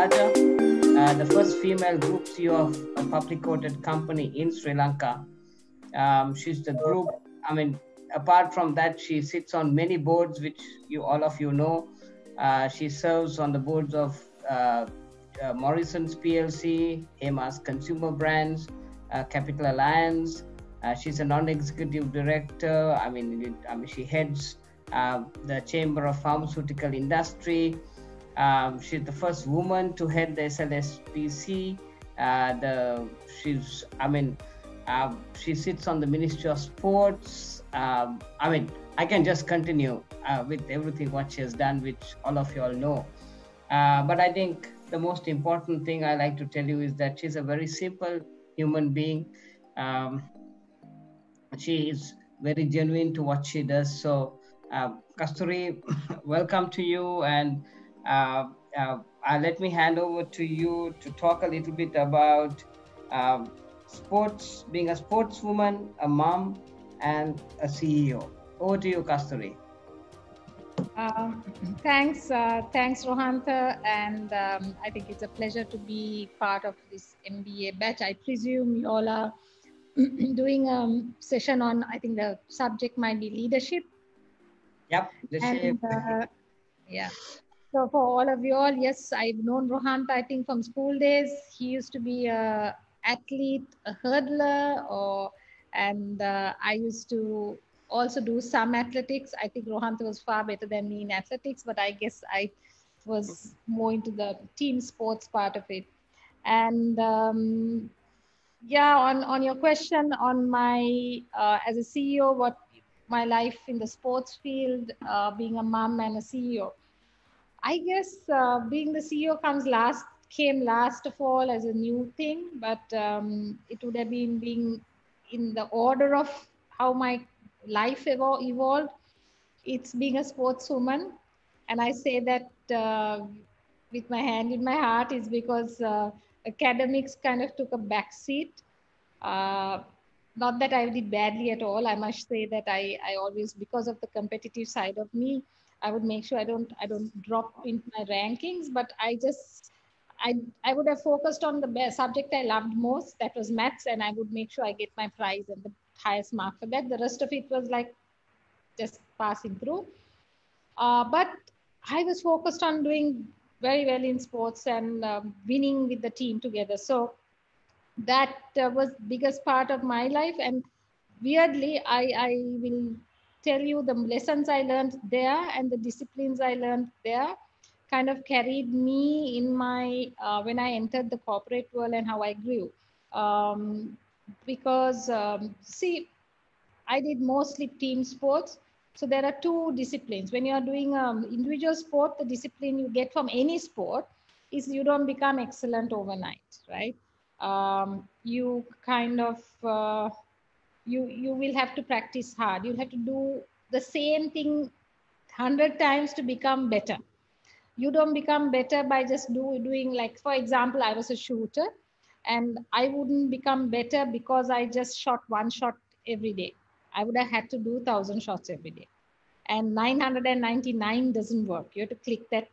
Raja, uh, the first female group CEO of a publicly quoted company in Sri Lanka. Um, she's the group, I mean, apart from that, she sits on many boards, which you all of you know. Uh, she serves on the boards of uh, uh, Morison's PLC, Hemas Consumer Brands, uh, Capital Alliance. Uh, she's a non-executive director. I mean, I mean, she heads the Chamber of Pharmaceutical Industry. Um, she's the first woman to head the SLSPC. the she's, I mean, she sits on the Ministry of Sports. Um, I mean, I can just continue uh, with everything what she has done, which all of you all know. Uh, but I think the most important thing I like to tell you is that she's a very simple human being. Um, she is very genuine to what she does. So, uh, Kasturi, welcome to you, and uh, uh, let me hand over to you to talk a little bit about um, sports, being a sportswoman, a mom, and a CEO. Over to you, Kasturi. Uh, thanks, uh, thanks, Rohantha, and um, I think it's a pleasure to be part of this MBA batch. I presume you all are doing a session on. I think the subject might be leadership. Yep. And, uh, yeah. So for all of you all, yes, I've known Rohan, I think from school days. He used to be a athlete, a hurdler, or and uh, I used to also do some athletics. I think Rohan was far better than me in athletics, but I guess I was more into the team sports part of it. And um, yeah, on, on your question on my, uh, as a CEO, what my life in the sports field, uh, being a mom and a CEO. I guess uh, being the CEO comes last, came last of all as a new thing, but um, it would have been being in the order of how my life evol- evolved, it's being a sportswoman. And I say that uh, with my hand in my heart is because uh, academics kind of took a back seat. Uh, not that I did badly at all. I must say that I, I always, because of the competitive side of me, I would make sure I don't I don't drop in my rankings. But I just I I would have focused on the subject I loved most. That was maths, and I would make sure I get my prize and the highest mark for that. The rest of it was like just passing through. Uh, but I was focused on doing very well in sports and um, winning with the team together. So that uh, was biggest part of my life. And weirdly, I, I will tell you the lessons I learned there and the disciplines I learned there kind of carried me in my uh, when I entered the corporate world and how I grew. Um, because um, see, I did mostly team sports. So there are two disciplines. When you are doing um, individual sport, the discipline you get from any sport is you don't become excellent overnight, right? Um, you kind of uh, you you will have to practice hard. You'll have to do the same thing hundred times to become better. You don't become better by just do, doing like, for example, I was a shooter and I wouldn't become better because I just shot one shot every day. I would have had to do thousand shots every day. And 999 doesn't work. You have to click that.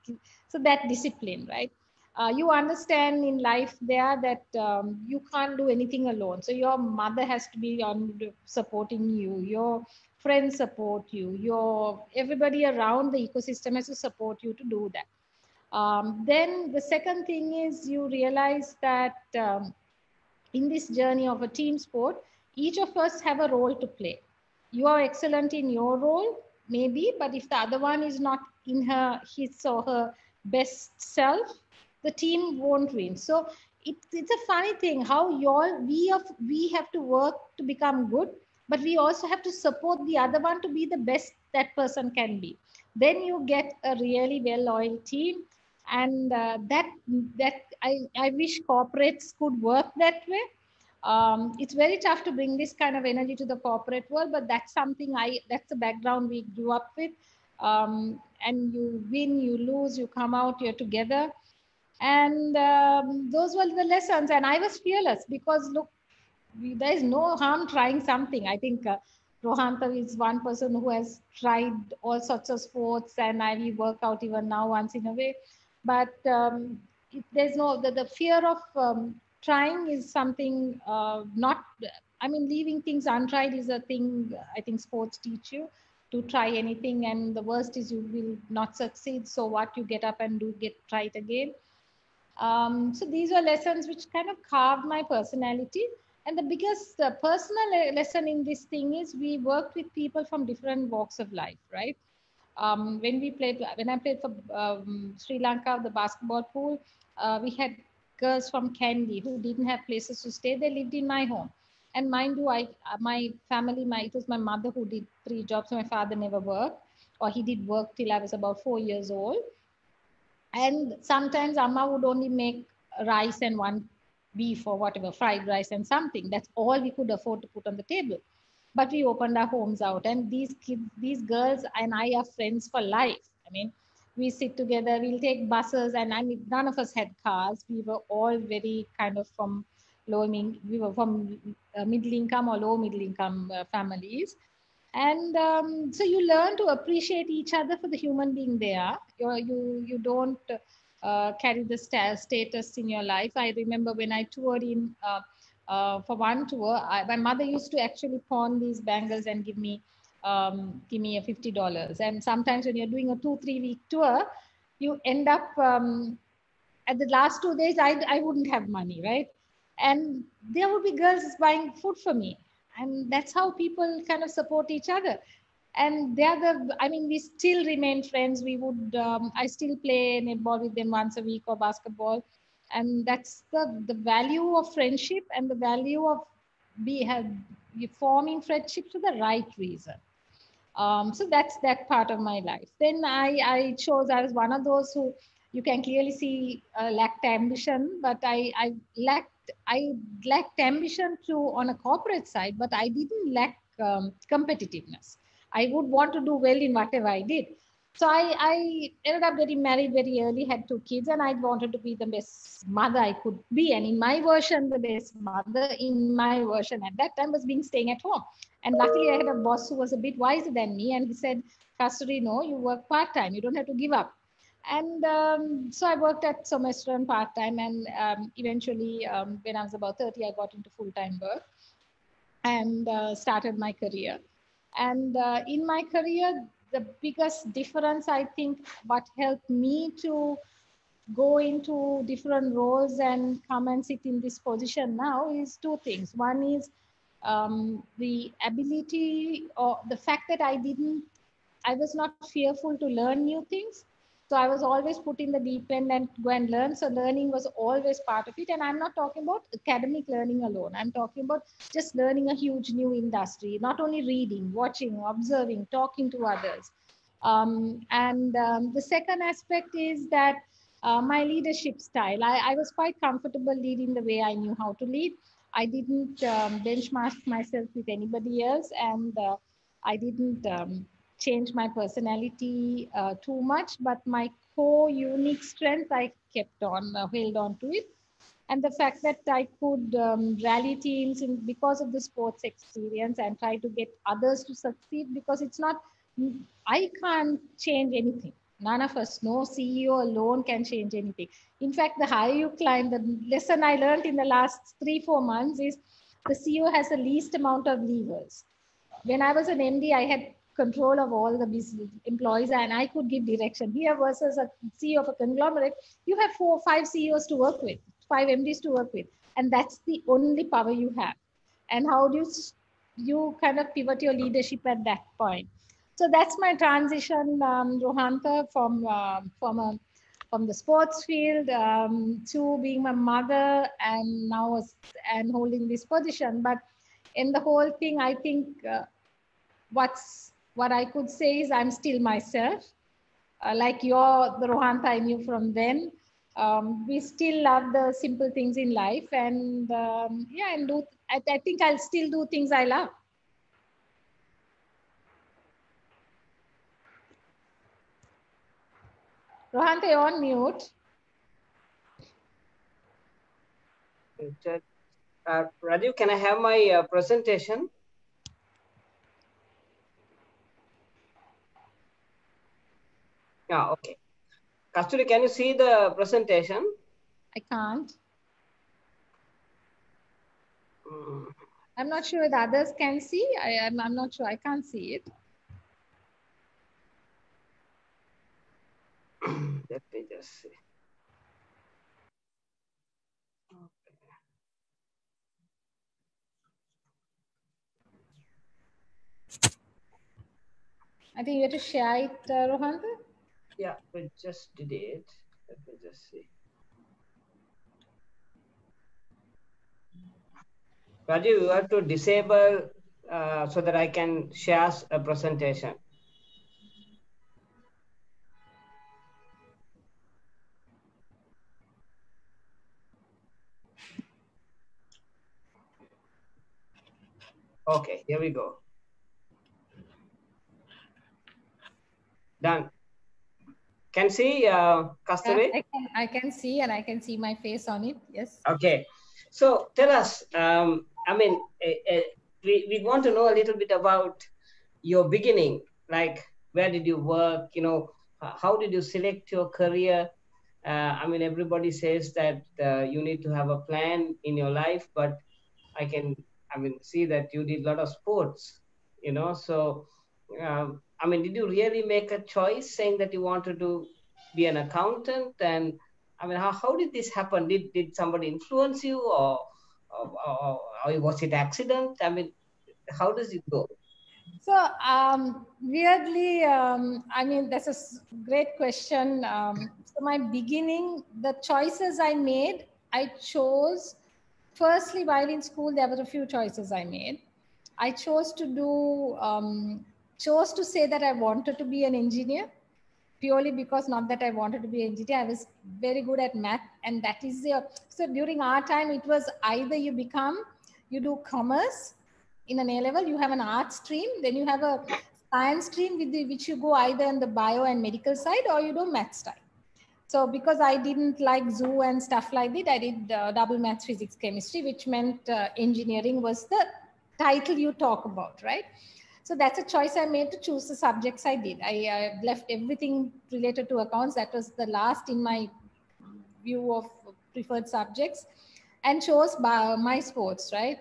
So that discipline, right? Uh, you understand in life there that um, you can't do anything alone. So your mother has to be on supporting you. Your friends support you. Your everybody around the ecosystem has to support you to do that. Um, then the second thing is you realize that um, in this journey of a team sport, each of us have a role to play. You are excellent in your role, maybe, but if the other one is not in her his or her best self, the team won't win. So it, it's a funny thing how y'all we have we have to work to become good, but we also have to support the other one to be the best that person can be. Then you get a really well-oiled team and uh, that that I, I wish corporates could work that way um, it's very tough to bring this kind of energy to the corporate world but that's something i that's the background we grew up with um, and you win you lose you come out you're together and um, those were the lessons. And i was fearless because look there is no harm trying something. I think uh, Rohantha is one person who has tried all sorts of sports and I will work out even now once in a way. But um, there's no the, the fear of um, trying is something uh, not i mean leaving things untried is a thing i think sports teach you to try anything and the worst is you will not succeed. So what you get up and do get try it again um, so these are lessons which kind of carved my personality and the biggest uh, personal lesson in this thing is we worked with people from different walks of life right um, when we played when i played for um, sri lanka the basketball pool uh, we had girls from Kandy who didn't have places to stay. They lived in my home. And mind you, I my family, my it was my mother who did three jobs. My father never worked, or he did work till I was about four years old. And sometimes Amma would only make rice and one beef or whatever, fried rice and something. That's all we could afford to put on the table. But we opened our homes out, and these kids, these girls, and I are friends for life. I mean, we sit together, we'll take buses, and I mean, none of us had cars. We were all very kind of from low, we were from uh, middle income or low middle income uh, families. And um, so you learn to appreciate each other for the human being they are. you you, you don't uh, carry the st status in your life. I remember when I toured in, uh, uh, for one tour, I, my mother used to actually pawn these bangles and give me um, give me a $50. And sometimes when you're doing a two, three week tour, you end up um, at the last two days, I, I wouldn't have money, right? And there would be girls buying food for me. And that's how people kind of support each other. And they are the, I mean, we still remain friends. We would, um, I still play netball with them once a week or basketball. And that's the, the value of friendship and the value of be have forming friendships for the right reason. Um, so that's that part of my life. Then I, I chose, I was one of those who you can clearly see uh, lacked ambition, but I, I lacked, I lacked ambition to on a corporate side, but I didn't lack um, competitiveness. I would want to do well in whatever I did so I, I ended up getting married very early, had two kids, and I wanted to be the best mother I could be. And in my version, the best mother in my version at that time was being staying at home. And luckily, I had a boss who was a bit wiser than me, and he said, Kasturi, no, you work part time. You don't have to give up. And um, so I worked at some and part time, and um, eventually, um, when I was about 30, I got into full time work and uh, started my career. And uh, in my career, the biggest difference, I think, what helped me to go into different roles and come and sit in this position now is two things. One is um, the ability or the fact that I didn't, I was not fearful to learn new things. So I was always put in the deep end and go and learn. So learning was always part of it. And I'm not talking about academic learning alone. I'm talking about just learning a huge new industry, not only reading, watching, observing, talking to others. Um, and um, the second aspect is that uh, my leadership style. I, I, was quite comfortable leading the way I knew how to lead. I didn't um, benchmark myself with anybody else, and uh, I didn't um, change my personality uh, too much, but my core unique strength, I kept on, uh, held on to it. And the fact that I could um, rally teams in, because of the sports experience and try to get others to succeed because it's not, I can't change anything. None of us, no CEO alone can change anything. In fact, the higher you climb, the lesson I learned in the last three, four months is the CEO has the least amount of levers. When I was an MD, I had control of all the employees and I could give direction. Here versus a CEO of a conglomerate, you have four, five CEOs to work with, five MDs to work with. And that's the only power you have. And how do you, you kind of pivot your leadership at that point? So that's my transition, um, from, uh, from, a, from the sports field um, to being my mother and now and holding this position. But in the whole thing, I think uh, what's what I could say is I'm still myself. Uh, like you're the Rohantha I knew from then. Um, we still love the simple things in life and um, yeah, and do, I, I think I'll still do things I love. Rohantha, you're on mute. Uh, Raju, can I have my uh, presentation? Yeah, okay. Kasturi, can you see the presentation? I can't. I'm not sure if others can see. I, am I'm, I'm not sure. I can't see it. Let me just see. I think you have to share it, uh, Rohan. Yeah, we just did it. Let me just see. Raju, you have to disable uh, so that I can share a presentation. Okay, here we go. Done. Can see, uh, Kasturi? I can, I can see and I can see my face on it. Yes. Okay. So tell us, um, I mean, uh, uh, we, we want to know a little bit about your beginning. Like, where did you work? You know, how did you select your career? Uh, I mean, everybody says that uh, you need to have a plan in your life, but I can, I mean, see that you did a lot of sports, you know, so um, I mean, did you really make a choice saying that you wanted to be an accountant? And I mean, how, how did this happen? Did, did somebody influence you or, or, or, was it accident? I mean, how does it go? So um, weirdly, um, I mean, that's a great question. Um, so my beginning, the choices I made, I chose, firstly, while in school, there were a few choices I made. I chose to do um, chose to say that I wanted to be an engineer purely because not that I wanted to be an engineer. I was very good at math and that is the, so during our time, it was either you become, you do commerce in an A level, you have an art stream, then you have a science stream with the, which you go either in the bio and medical side or you do math side. So because I didn't like zoo and stuff like that, I did uh, double math, physics, chemistry, which meant uh, engineering was the title you talk about, right? So that's a choice I made to choose the subjects I did. I left everything related to accounts. That was the last in my view of preferred subjects and chose my sports, right?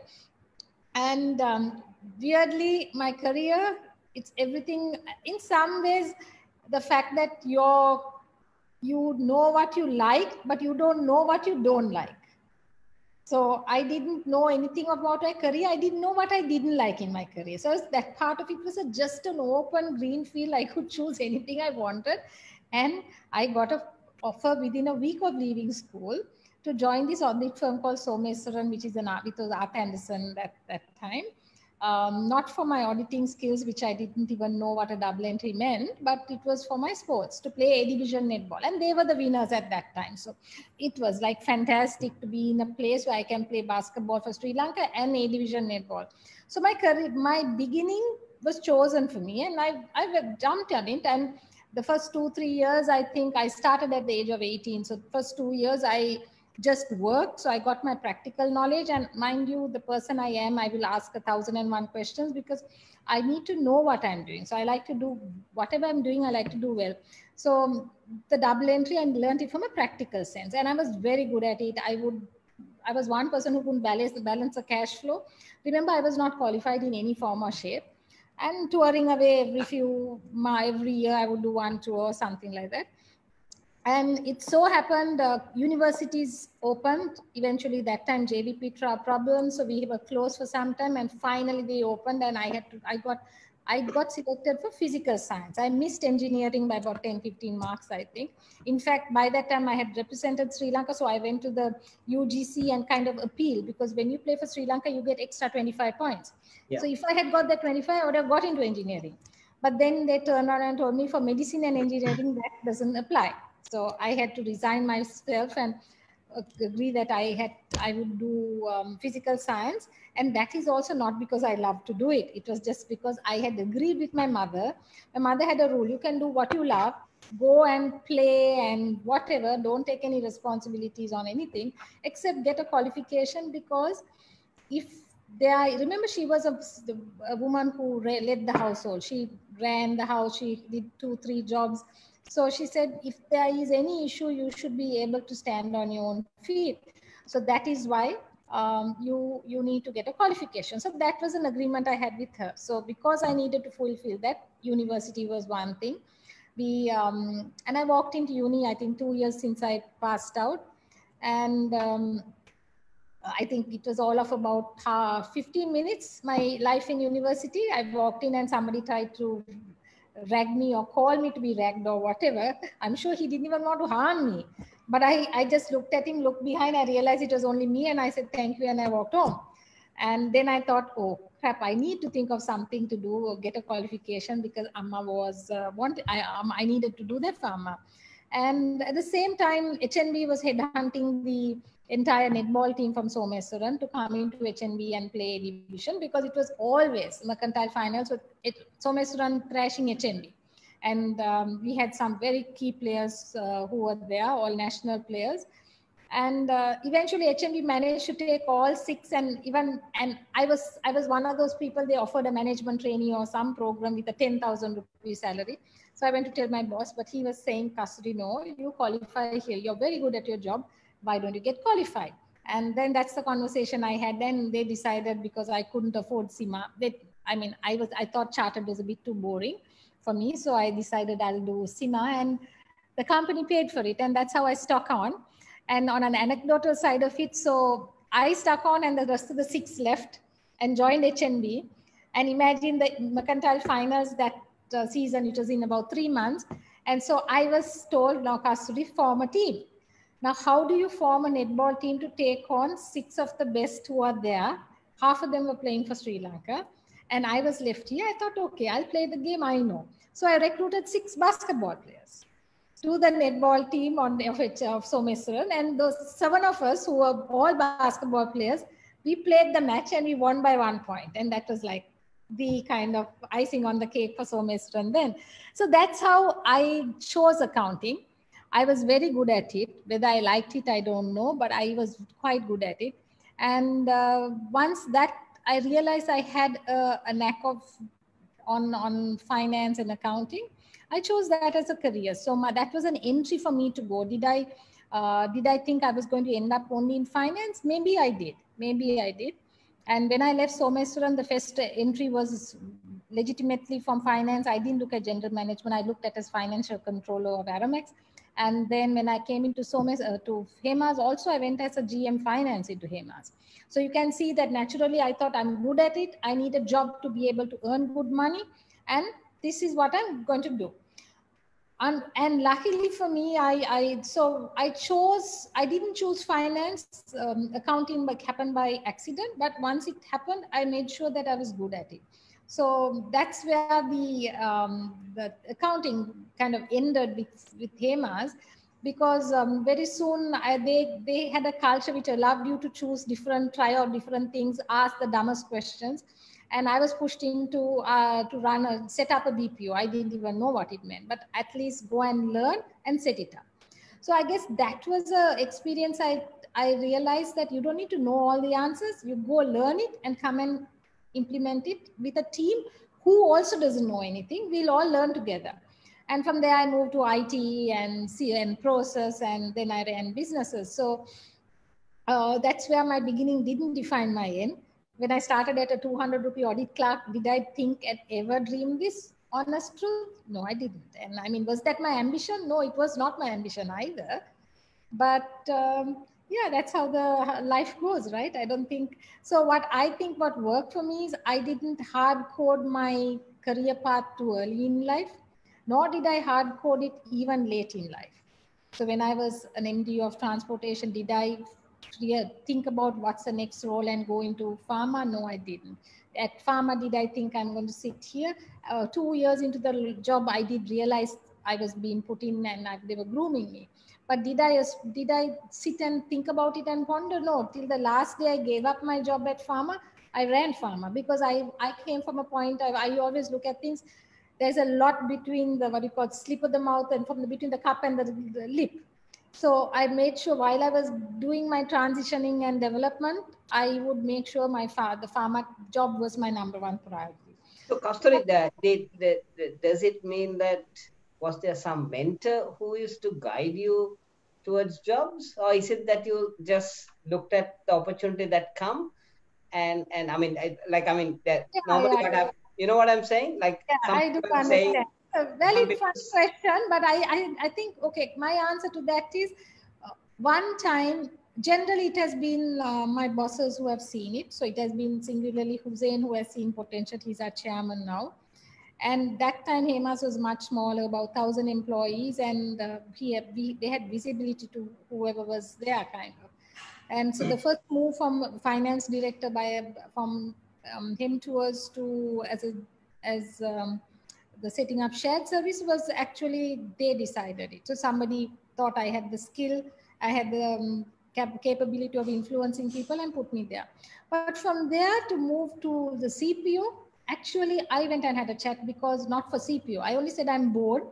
And um, weirdly, my career, it's everything in some ways, the fact that you're, you know what you like, but you don't know what you don't like. So I didn't know anything about my career. I didn't know what I didn't like in my career. So that part of it was a, just an open green field. I could choose anything I wanted. And I got an offer within a week of leaving school to join this audit firm called Someswaran, which is an art, it was Arthur Andersen at that time um, not for my auditing skills, which I didn't even know what a double entry meant, but it was for my sports to play A division netball. And they were the winners at that time. So it was like fantastic to be in a place where I can play basketball for Sri Lanka and A division netball. So my career, my beginning was chosen for me and I, I jumped on it. And the first two, three years, I think I started at the age of 18. So first two years, I just worked. So I got my practical knowledge. And mind you, the person I am, I will ask a thousand and one questions because I need to know what I'm doing. So I like to do whatever I'm doing, I like to do well. So um, the double entry, I learned it from a practical sense. And I was very good at it. I would I was one person who couldn't balance the balance of cash flow. Remember, I was not qualified in any form or shape. And touring away every few my every year, I would do one tour or something like that and it so happened uh, universities opened eventually that time jvp problem, so we were closed for some time and finally they opened and i had to i got i got selected for physical science. I missed engineering by about 10 15 marks i think. In fact by that time i had represented sri lanka so i went to the ugc and kind of appeal because when you play for sri lanka you get extra 25 points. Yeah. so if i had got that 25 i would have got into engineering. But then they turned around and told me for medicine and engineering that doesn't apply so I had to resign myself and agree that I had I would do um, physical science, and that is also not because I love to do it. It was just because I had agreed with my mother. My mother had a rule: you can do what you love, go and play and whatever. Don't take any responsibilities on anything except get a qualification because if they are, remember she was a, a woman who led the household. She ran the house. She did two, three jobs So she said, if there is any issue, you should be able to stand on your own feet. So that is why um, you you need to get a qualification. So that was an agreement I had with her. So because I needed to fulfill that, university was one thing. We um, and I walked into uni. I think two years since I passed out, and um, I think it was all of about uh, 15 minutes. My life in university. I walked in and somebody tried to rag me or call me to be ragged or whatever. I'm sure he didn't even want to harm me. But I, I just looked at him, looked behind, I realized it was only me, and I said, Thank you, and I walked home. And then I thought, oh crap, I need to think of something to do or get a qualification because Amma was uh, wanted, I, um, I needed to do that for Amma. And at the same time, HNB was headhunting the entire netball team from Someswaran to come into HNB and play division because it was always mercantile finals with it, Someswaran thrashing HNB. And um, we had some very key players uh, who were there, all national players. And uh, eventually HNB managed to take all six and even, and I was, I was one of those people, they offered a management trainee or some program with a 10,000 rupee salary. So I went to tell my boss, but he was saying, Kasturi, no, you qualify here. You're very good at your job. Why don't you get qualified? And then that's the conversation I had. Then they decided because I couldn't afford CIMA. They, I mean, I was I thought chartered was a bit too boring for me. So I decided I'll do CIMA and the company paid for it. And that's how I stuck on. And on an anecdotal side of it, so I stuck on and the rest of the six left and joined HNB. And imagine the mercantile finals that uh, season, it was in about three months. And so I was told, now Kasturi, form a team. Now, how do you form a netball team to take on six of the best who are there? Half of them were playing for Sri Lanka. And I was left here. I thought, okay, I'll play the game I know. So I recruited six basketball players to the netball team on of, of. And those seven of us who were all basketball players, we played the match and we won by one point. And that was like the kind of icing on the cake for Someswaran then. So that's how I chose accounting. I was very good at it. Whether I liked it, I don't know, but I was quite good at it. And uh, once that I realized I had a, a knack of on, on finance and accounting, I chose that as a career. So my, that was an entry for me to go. Did I, uh, did I think I was going to end up only in finance? Maybe I did. Maybe I did. And when I left Someswaran, the first entry was legitimately from finance. I didn't look at general management. I looked at as financial controller of Aramex. And then when I came into Somes uh, to Hemas, also I went as a GM finance into Hemas. So you can see that naturally I thought I'm good at it. I need a job to be able to earn good money. And this is what I'm going to do. And, and luckily for me, I, I so I chose, I didn't choose finance, um, accounting but happened by accident. But once it happened, I made sure that I was good at it. So that's where the, um, the accounting kind of ended with, with Hemas because um, very soon I, they, they had a culture which allowed you to choose different, try out different things, ask the dumbest questions. And I was pushed into uh, to run a, set up a BPO. I didn't even know what it meant, but at least go and learn and set it up. So I guess that was a experience I, I realized that you don't need to know all the answers. You go learn it and come and implement it with a team who also doesn't know anything. We'll all learn together. And from there, I moved to IT and C and process, and then I ran businesses. So uh, that's where my beginning didn't define my end. When I started at a 200 rupee audit clerk, did I think and ever dream this? Honest truth? No, I didn't. And I mean, was that my ambition? No, it was not my ambition either. But um, yeah that's how the life goes right? I don't think so what i think what worked for me is i didn't hard code my career path too early in life nor did i hard code it even late in life. So when i was an md of transportation did i think about what's the next role and go into pharma? No i didn't. At pharma did i think i'm going to sit here? Uh, two years into the job i did realize i was being put in and I, they were grooming me but did i did i sit and think about it and ponder? No. Till the last day i gave up my job at pharma i ran pharma because i i came from a point I, I always look at things there's a lot between the what you call slip of the mouth and from the between the cup and the, the lip. So i made sure while i was doing my transitioning and development i would make sure my fa- the pharma job was my number one priority. So Kasturi, that, does it mean that was there some mentor who used to guide you towards jobs? Or is it that you just looked at the opportunity that come and and i mean I, like i mean that yeah, normally yeah, what you know what i'm saying? Like yeah, i do understand. Say, a very fun question but I, I i think okay my answer to that is uh, one time generally it has been uh, my bosses who have seen it. So it has been singularly hussein who has seen potential. He's our chairman now and that time hemas was much smaller about 1000 employees and uh, he had, we, they had visibility to whoever was there kind of and so the first move from finance director by from um, him to us to as a as um, the setting up shared service was actually they decided it. So somebody thought I had the skill, I had the um, cap- capability of influencing people and put me there. But from there to move to the CPO, actually I went and had a chat because not for CPO. I only said I'm bored.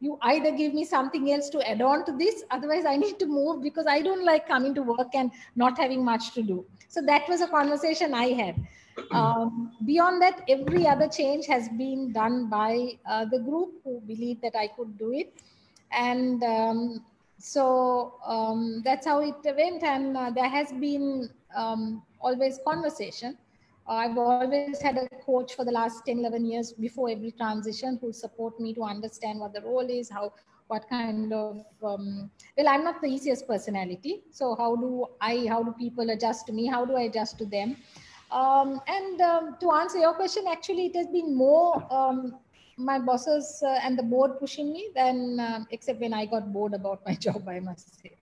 You either give me something else to add on to this, otherwise I need to move because I don't like coming to work and not having much to do. So that was a conversation I had. Um, beyond that, every other change has been done by uh, the group who believed that I could do it. And um, so um, that's how it went. And uh, there has been um, always conversation. I've always had a coach for the last 10, 11 years before every transition who support me to understand what the role is, how, what kind of, um, well, I'm not the easiest personality. So how do I, how do people adjust to me? How do I adjust to them? Um, and um, to answer your question, actually, it has been more um, my bosses uh, and the board pushing me than, uh, except when I got bored about my job, I must say.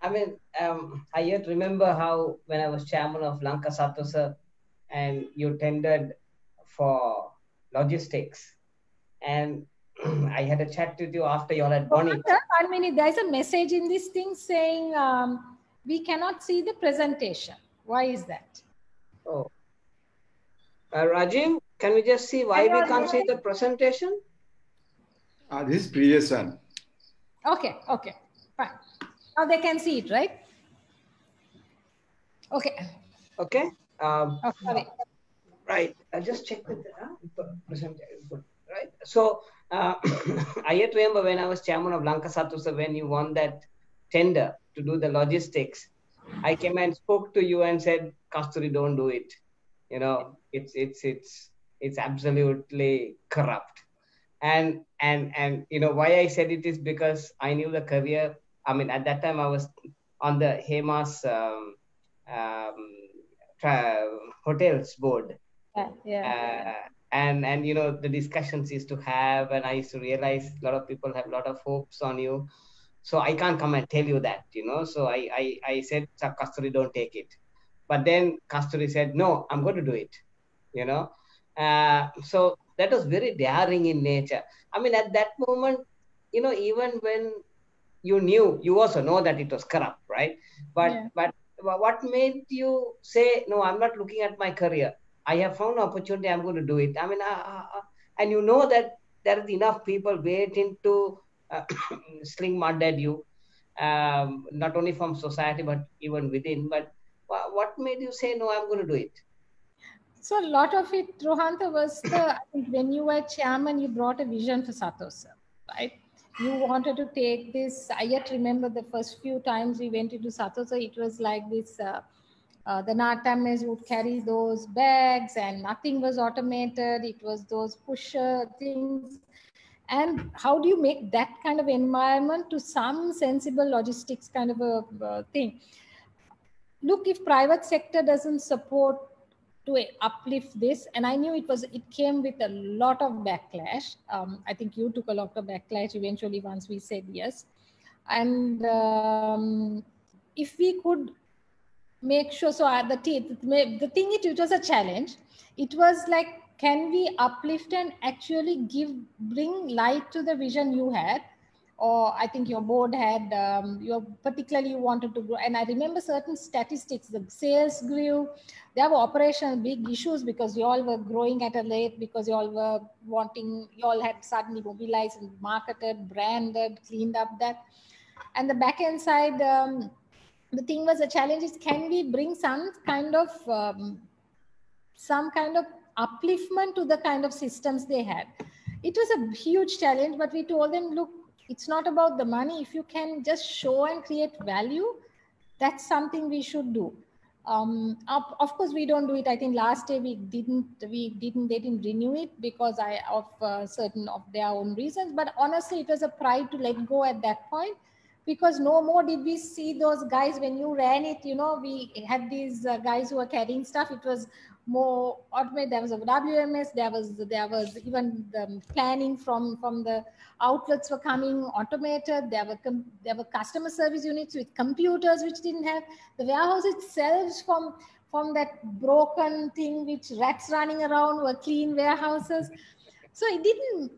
I mean, um, I yet remember how when I was chairman of Lanka Sathosa and you tendered for logistics and I had a chat with you after you all had gone. One minute, there's a message in this thing saying um, we cannot see the presentation. Why is that? Oh. Uh, Rajiv, can we just see why we can't see the presentation? Uh, this previous one. Okay, okay, fine. Now they can see it, right? Okay. Okay. Um, oh. Right. I'll just check with the. Right. So uh, I yet remember when I was chairman of Lanka Sathosa when you won that tender to do the logistics. I came and spoke to you and said, Kasturi, don't do it. You know, it's it's it's it's absolutely corrupt. And and and you know why I said it is because I knew the career. I mean, at that time I was on the Hemas um, um, hotels board. Yeah. yeah. Uh, and and you know the discussions used to have, and I used to realize a lot of people have a lot of hopes on you so i can't come and tell you that you know so i i, I said kasturi don't take it but then kasturi said no i'm going to do it you know uh, so that was very daring in nature i mean at that moment you know even when you knew you also know that it was corrupt right but yeah. but what made you say no i'm not looking at my career i have found an opportunity i'm going to do it i mean uh, uh, uh and you know that there is enough people waiting to uh, sling mud at you, um, not only from society but even within. But what made you say no? I'm going to do it. So a lot of it, Rohantha, was the when you were chairman, you brought a vision for Sathosa, right? You wanted to take this. I yet remember the first few times we went into Sathosa, it was like this. Uh, uh, the would carry those bags and nothing was automated. It was those pusher things and how do you make that kind of environment to some sensible logistics kind of a uh, thing look if private sector doesn't support to uplift this. And i knew it was it came with a lot of backlash. Um, i think you took a lot of backlash eventually once we said yes. And um, if we could make sure so uh, the, teeth the thing it, it was a challenge. It was like can we uplift and actually give bring light to the vision you had or i think your board had um, your particularly you wanted to grow. And i remember certain statistics the sales grew. There were operational big issues because you all were growing at a rate because you all were wanting you all had suddenly mobilized and marketed branded cleaned up that. And the back end side um, the thing was the challenge is can we bring some kind of um, some kind of upliftment to the kind of systems they had? It was a huge challenge, but we told them, look, it's not about the money. If you can just show and create value, that's something we should do. Um, of, of, course, we don't do it. I think last day we didn't, we didn't, they didn't renew it because I of uh, certain of their own reasons. But honestly, it was a pride to let go at that point because no more did we see those guys when you ran it. You know, we had these uh, guys who were carrying stuff. It was more automated. There was a WMS. There was there was even the planning from from the outlets were coming automated. There were there were customer service units with computers which didn't have the warehouse itself from from that broken thing which rats running around were clean warehouses. So it didn't.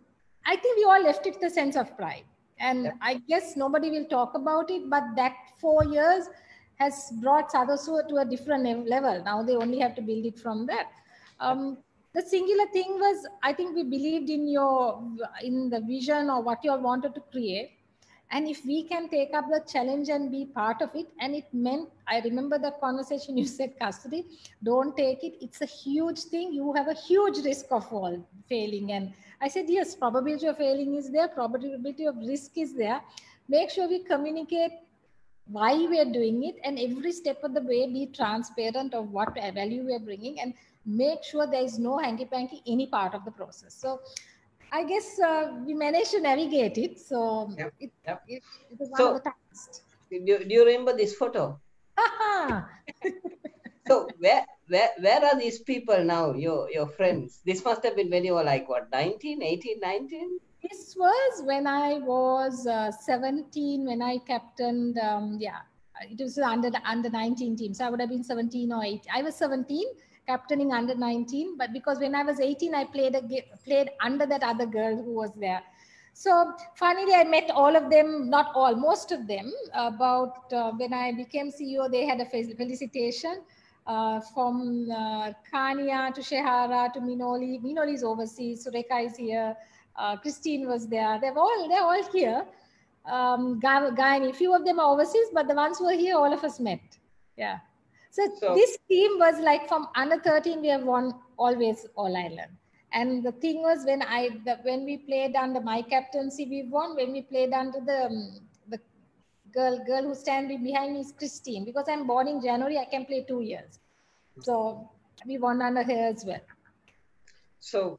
I think we all left it with a sense of pride, and I guess nobody will talk about it. But that four years has brought Sathosa to a different level. Now they only have to build it from there. Um, the singular thing was, I think we believed in your, in the vision or what you all wanted to create. And if we can take up the challenge and be part of it, and it meant, I remember the conversation you said, Kasturi, don't take it. It's a huge thing. You have a huge risk of all failing. And I said, yes, probability of failing is there, probability of risk is there. Make sure we communicate why we are doing it and every step of the way be transparent of what value we are bringing and make sure there is no hanky panky any part of the process. So i guess uh, we managed to navigate it. So yep. It, yep. It, it was one of the tasks. do, do you remember this photo? So where where where are these people now your your friends? This must have been when you were like what 19 18 19 this was when I was uh, 17, when I captained, um, yeah, it was under the under 19 team. So I would have been 17 or 18. I was 17, captaining under 19, but because when I was 18, I played a, played under that other girl who was there. So finally, I met all of them, not all, most of them. About uh, when I became CEO, they had a felicitation uh, from uh, Kania to Shehara to Minoli. Minoli is overseas, Sureka is here uh, Christine was there. They're all they're all here. Um, few of them are overseas, but the ones who are here, all of us met. Yeah. So, so this team was like from under 13, we have won always All Island. And the thing was when I the, when we played under my captaincy, we won. When we played under the um, the girl girl who standing behind me is Christine because I'm born in January. I can play two years, so we won under her as well. So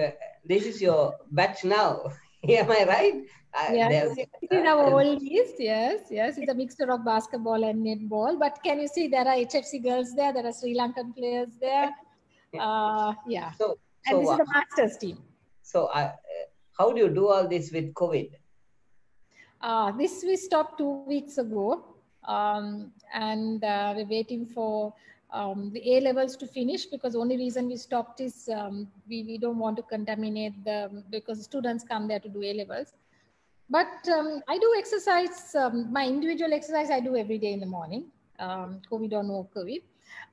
uh, this is your batch now. Am I right? Uh, yes, it is our oldies. Yes, yes, it's a mixture of basketball and netball. But can you see there are HFC girls there? There are Sri Lankan players there. Uh, yeah. So, and so, this is the masters team. So, uh, how do you do all this with COVID? Uh, this we stopped two weeks ago, um, and uh, we're waiting for um, the A levels to finish because only reason we stopped is um, we, we don't want to contaminate the because students come there to do A levels. But um, I do exercise, um, my individual exercise I do every day in the morning, um, COVID or no COVID.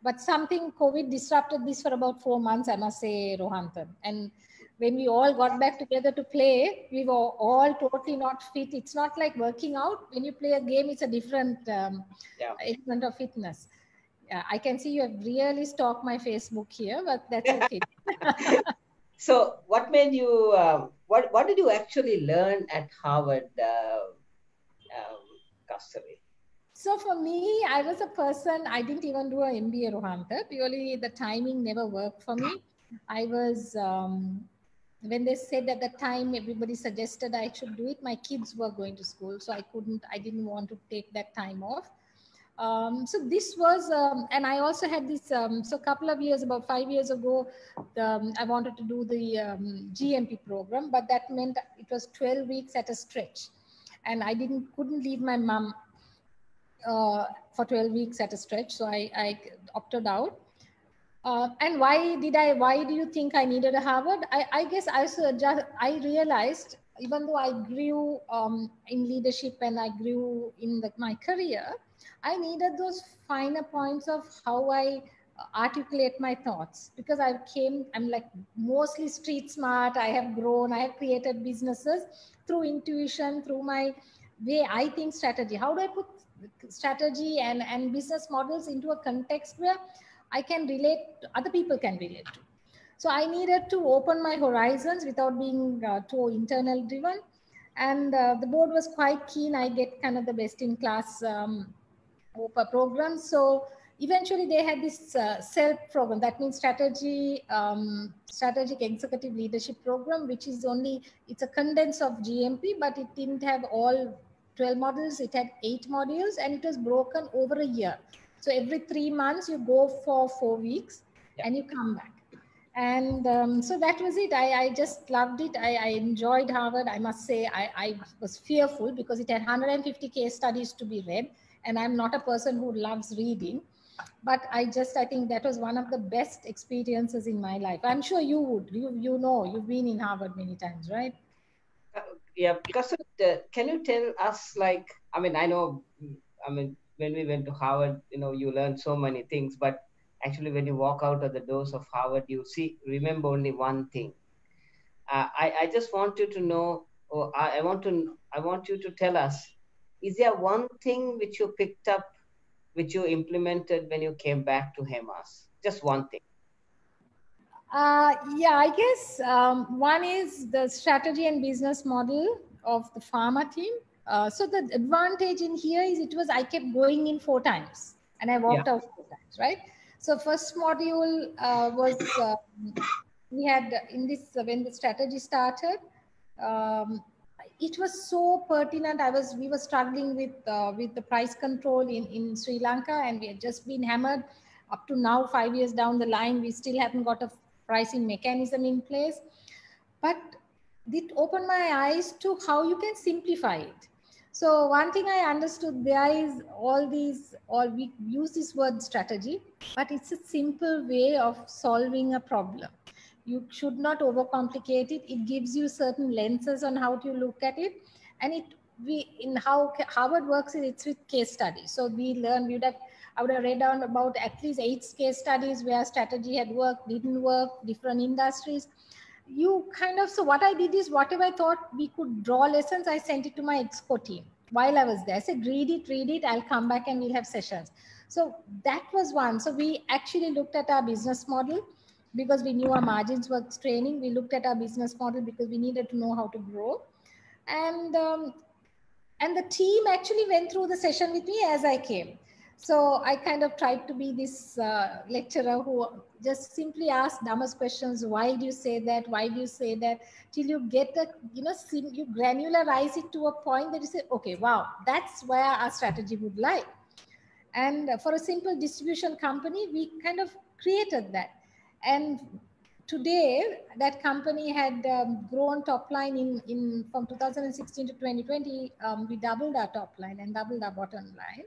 But something COVID disrupted this for about four months, I must say, Rohantha. And when we all got back together to play, we were all totally not fit. It's not like working out. When you play a game, it's a different um, yeah. element of fitness. I can see you have really stalked my Facebook here, but that's okay. so, what made you? Uh, what What did you actually learn at Harvard, uh, um? So for me, I was a person. I didn't even do an MBA, Rohantha. Purely the timing never worked for me. I was um, when they said at the time everybody suggested I should do it. My kids were going to school, so I couldn't. I didn't want to take that time off. Um, so this was, um, and I also had this, um, so a couple of years, about five years ago, um, I wanted to do the um, GMP program, but that meant it was 12 weeks at a stretch. And I didn't, couldn't leave my mom uh, for 12 weeks at a stretch. So I, I opted out. Uh, and why did I, why do you think I needed a Harvard? I, I guess I, just, I realized even though I grew um, in leadership and I grew in the, my career, I needed those finer points of how I articulate my thoughts because I came, I'm like mostly street smart. I have grown, I have created businesses through intuition, through my way I think strategy. How do I put strategy and, and business models into a context where I can relate, other people can relate to? So I needed to open my horizons without being uh, too internal driven. And uh, the board was quite keen. I get kind of the best in class um, OPA program. So eventually they had this uh, SELP program. That means strategy um, strategic executive leadership program which is only it's a condense of gmp but it didn't have all 12 modules. It had eight modules and it was broken over a year. So every three months you go for four weeks yeah. and you come back. And um, so that was it. I, I just loved it. I, I, enjoyed harvard. I must say I, I was fearful because it had 150 case studies to be read and i'm not a person who loves reading but i just i think that was one of the best experiences in my life. I'm sure you would. You you know you've been in harvard many times right? Uh, yeah because can you tell us like i mean i know i mean when we went to harvard you know you learn so many things but actually when you walk out of the doors of harvard you see remember only one thing. Uh, I, I just want you to know or I, I want to i want you to tell us is there one thing which you picked up which you implemented when you came back to HEMAS? Just one thing. Uh, yeah, I guess um, one is the strategy and business model of the pharma team. Uh, so the advantage in here is it was I kept going in four times and I walked yeah. out four times, right? So first module uh, was uh, we had in this when the strategy started. Um, it was so pertinent. I was we were struggling with uh, with the price control in in Sri Lanka, and we had just been hammered up to now. Five years down the line, we still haven't got a pricing mechanism in place. But it opened my eyes to how you can simplify it. So one thing I understood there is all these, all we use this word strategy, but it's a simple way of solving a problem you should not overcomplicate it. It gives you certain lenses on how to look at it. And it we in how harvard works is it's with case studies. So we learn we would have i would have read down about at least eight case studies where strategy had worked didn't work different industries. You kind of so what i did is whatever i thought we could draw lessons i sent it to my exco team while i was there. I said read it read it. I'll come back and we'll have sessions. So that was one. So we actually looked at our business model because we knew our margins were straining. We looked at our business model because we needed to know how to grow. And, um, and the team actually went through the session with me as I came. So I kind of tried to be this uh, lecturer who just simply asked Damas questions. Why do you say that? Why do you say that? Till you get the, you know, you granularize it to a point that you say, okay, wow, that's where our strategy would lie. And for a simple distribution company, we kind of created that. And today, that company had um, grown top line in, in from 2016 to 2020. Um, we doubled our top line and doubled our bottom line.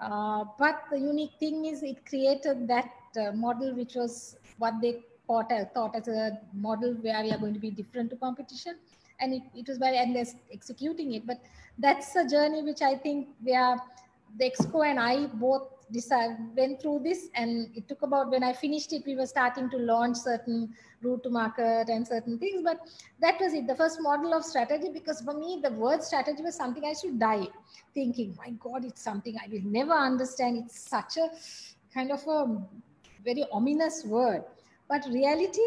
Uh, but the unique thing is it created that uh, model, which was what they thought, uh, thought as a model where we are going to be different to competition. And it, it was very endless executing it. But that's a journey which I think we are the exco and I both decided, went through this and it took about when I finished it, we were starting to launch certain route to market and certain things. But that was it, the first model of strategy, because for me, the word strategy was something I should die thinking, my God, it's something I will never understand. It's such a kind of a very ominous word. But reality,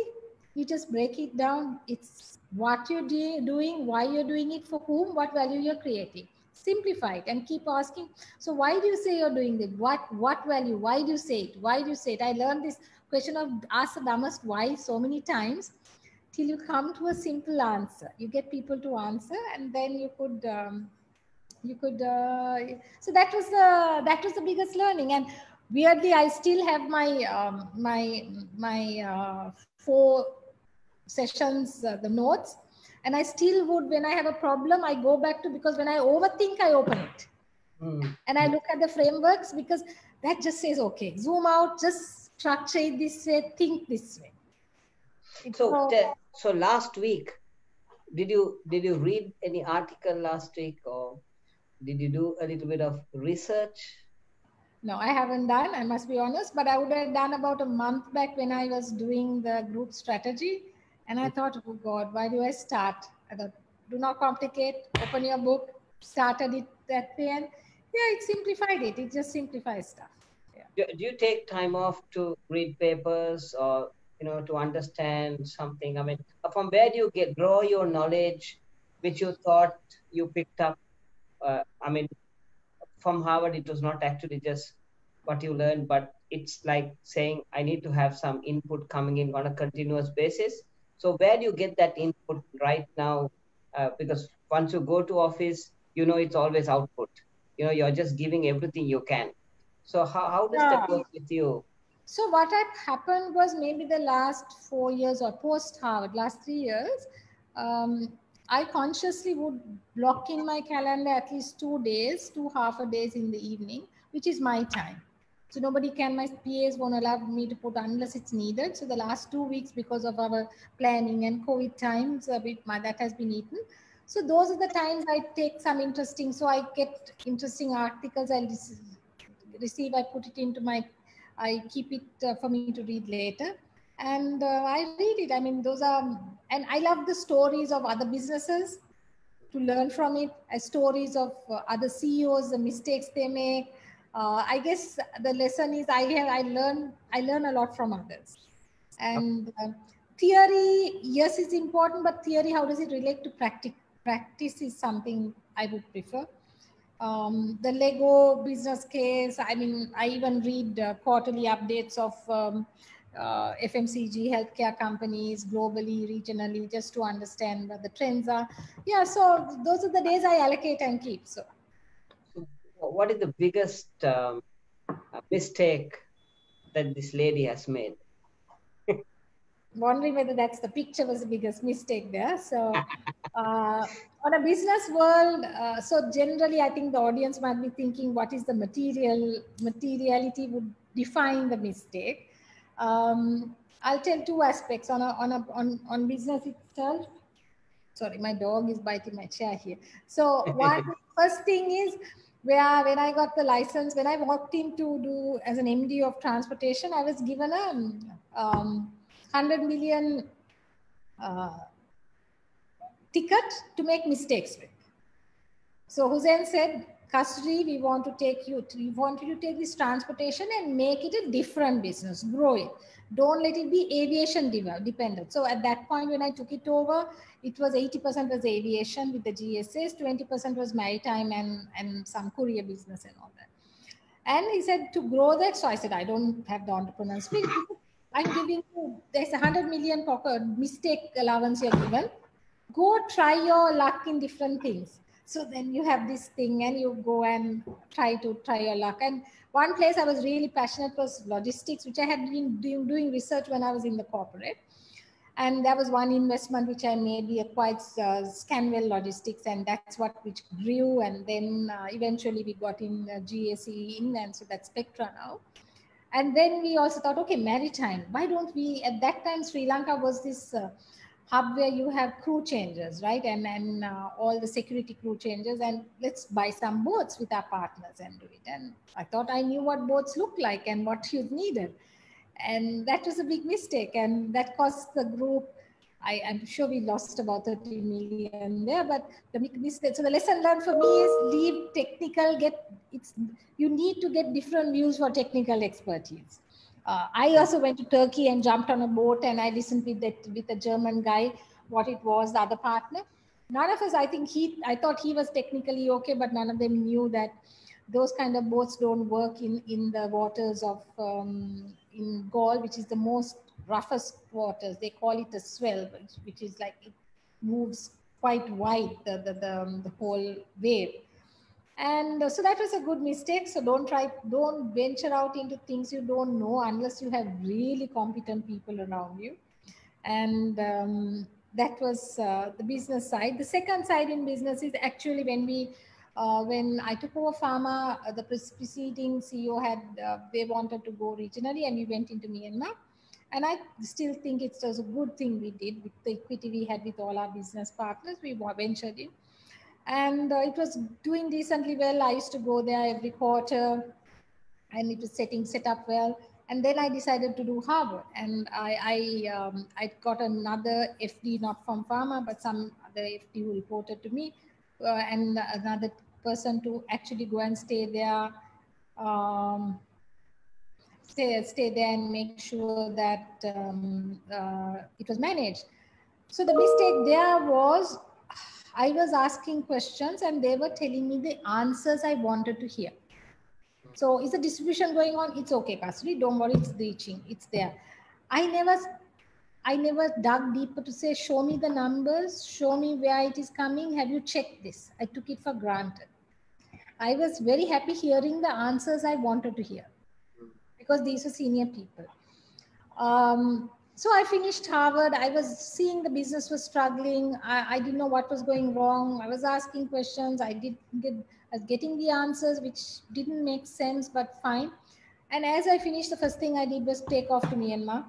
you just break it down. It's what you're doing, why you're doing it, for whom, what value you're creating simplify it and keep asking so why do you say you're doing this? What what value? Why do you say it? Why do you say it? I learned this question of ask the dumbest why so many times till you come to a simple answer. You get people to answer and then you could um, you could uh, so that was the that was the biggest learning. And weirdly i still have my um, my my uh, four sessions uh, the notes and i still would when i have a problem i go back to because when i overthink i open it. Mm. and i look at the frameworks because that just says okay zoom out just structure it this way think this way. So so, so last week did you did you read any article last week or did you do a little bit of research? No i haven't done i must be honest but i would have done about a month back when i was doing the group strategy and I thought, oh God, why do I start? I thought, do not complicate, open your book, started it that way. And yeah, it simplified it. It just simplifies stuff. Yeah. Do you take time off to read papers or you know, to understand something? I mean, from where do you get draw your knowledge, which you thought you picked up? Uh, I mean, from Harvard, it was not actually just what you learned, but it's like saying I need to have some input coming in on a continuous basis. So where do you get that input right now? Uh, because once you go to office, you know it's always output. You know you're just giving everything you can. So how, how does yeah. that work with you? So what had happened was maybe the last four years or post Harvard, last three years, um, I consciously would block in my calendar at least two days, two half a days in the evening, which is my time. So nobody can, my PAs won't allow me to put unless it's needed. So the last two weeks, because of our planning and COVID times, a bit that has been eaten. So those are the times I take some interesting, so I get interesting articles I'll receive, I put it into my, I keep it uh, for me to read later. And uh, I read it. I mean, those are, and I love the stories of other businesses to learn from it, as stories of uh, other CEOs, the mistakes they make, uh, I guess the lesson is I have I learn I learn a lot from others, and uh, theory yes is important, but theory how does it relate to practice? Practice is something I would prefer. Um, the Lego business case. I mean, I even read uh, quarterly updates of um, uh, FMCG healthcare companies globally, regionally, just to understand what the trends are. Yeah, so those are the days I allocate and keep. So what is the biggest um, mistake that this lady has made? Wondering whether that's the picture was the biggest mistake there. So, uh, on a business world, uh, so generally, I think the audience might be thinking, what is the material materiality would define the mistake. Um, I'll tell two aspects on a, on a, on on business itself. Sorry, my dog is biting my chair here. So one first thing is where when I got the license, when I walked in to do as an MD of transportation, I was given a um, 100 million uh, ticket to make mistakes with. So Husein said, Kasturi, we want to take you, to, we want you to take this transportation and make it a different business, grow it. Don't let it be aviation dependent. So at that point, when I took it over, it was 80% was aviation with the GSS, 20% was maritime and, and some courier business and all that. And he said to grow that. So I said, I don't have the entrepreneur spirit. I'm giving you, there's a 100 million pocket mistake allowance you're given. Go try your luck in different things. So then you have this thing and you go and try to try your luck. And one place I was really passionate was logistics, which I had been doing, doing research when I was in the corporate. And there was one investment which I made. We acquired uh, Scanwell Logistics, and that's what which grew. And then uh, eventually we got in uh, in, and so that's Spectra now. And then we also thought, okay, maritime. Why don't we? At that time, Sri Lanka was this uh, hub where you have crew changes, right? And and uh, all the security crew changes, and let's buy some boats with our partners and do it. And I thought I knew what boats look like and what you needed, and that was a big mistake, and that cost the group. I, am sure we lost about 30 million there, but the mistake. So the lesson learned for me is leave technical. Get it's you need to get different views for technical expertise uh, I also went to Turkey and jumped on a boat and I listened with that with a German guy what it was, the other partner. None of us, I think he, I thought he was technically okay, but none of them knew that those kind of boats don't work in in the waters of um, in Galle, which is the most roughest waters. They call it a swell, which, which is like it moves quite wide the the the, um, the whole wave and uh, so that was a good mistake so don't try don't venture out into things you don't know unless you have really competent people around you and um, that was uh, the business side the second side in business is actually when we uh, when I took over pharma, uh, the preceding CEO had, uh, they wanted to go regionally and we went into Myanmar. And I still think it was a good thing we did with the equity we had with all our business partners. We ventured in and uh, it was doing decently well. I used to go there every quarter, and it was setting set up well. And then I decided to do Harvard, and I I, um, I got another FD, not from pharma, but some other FD who reported to me, uh, and another person to actually go and stay there. Um, stay, stay there and make sure that um, uh, it was managed. So the mistake there was I was asking questions and they were telling me the answers I wanted to hear. So is the distribution going on? It's okay, Kasturi. Don't worry, it's reaching. It's there. I never I never dug deeper to say, show me the numbers, show me where it is coming. Have you checked this? I took it for granted. I was very happy hearing the answers I wanted to hear because these are senior people. Um, so I finished Harvard. I was seeing the business was struggling. I, I didn't know what was going wrong. I was asking questions. I did get I was getting the answers, which didn't make sense, but fine. And as I finished, the first thing I did was take off to Myanmar.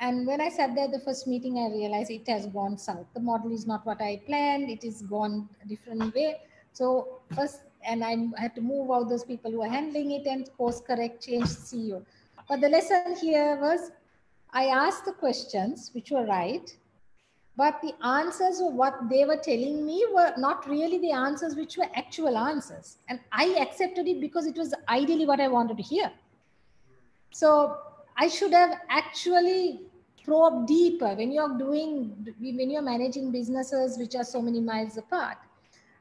And when I sat there the first meeting, I realized it has gone south. The model is not what I planned. It is gone a different way. So first, and I had to move out those people who are handling it and course correct, change CEO. But the lesson here was I asked the questions, which were right, but the answers of what they were telling me were not really the answers which were actual answers. And I accepted it because it was ideally what I wanted to hear. So I should have actually probed deeper when you're doing, when you're managing businesses which are so many miles apart.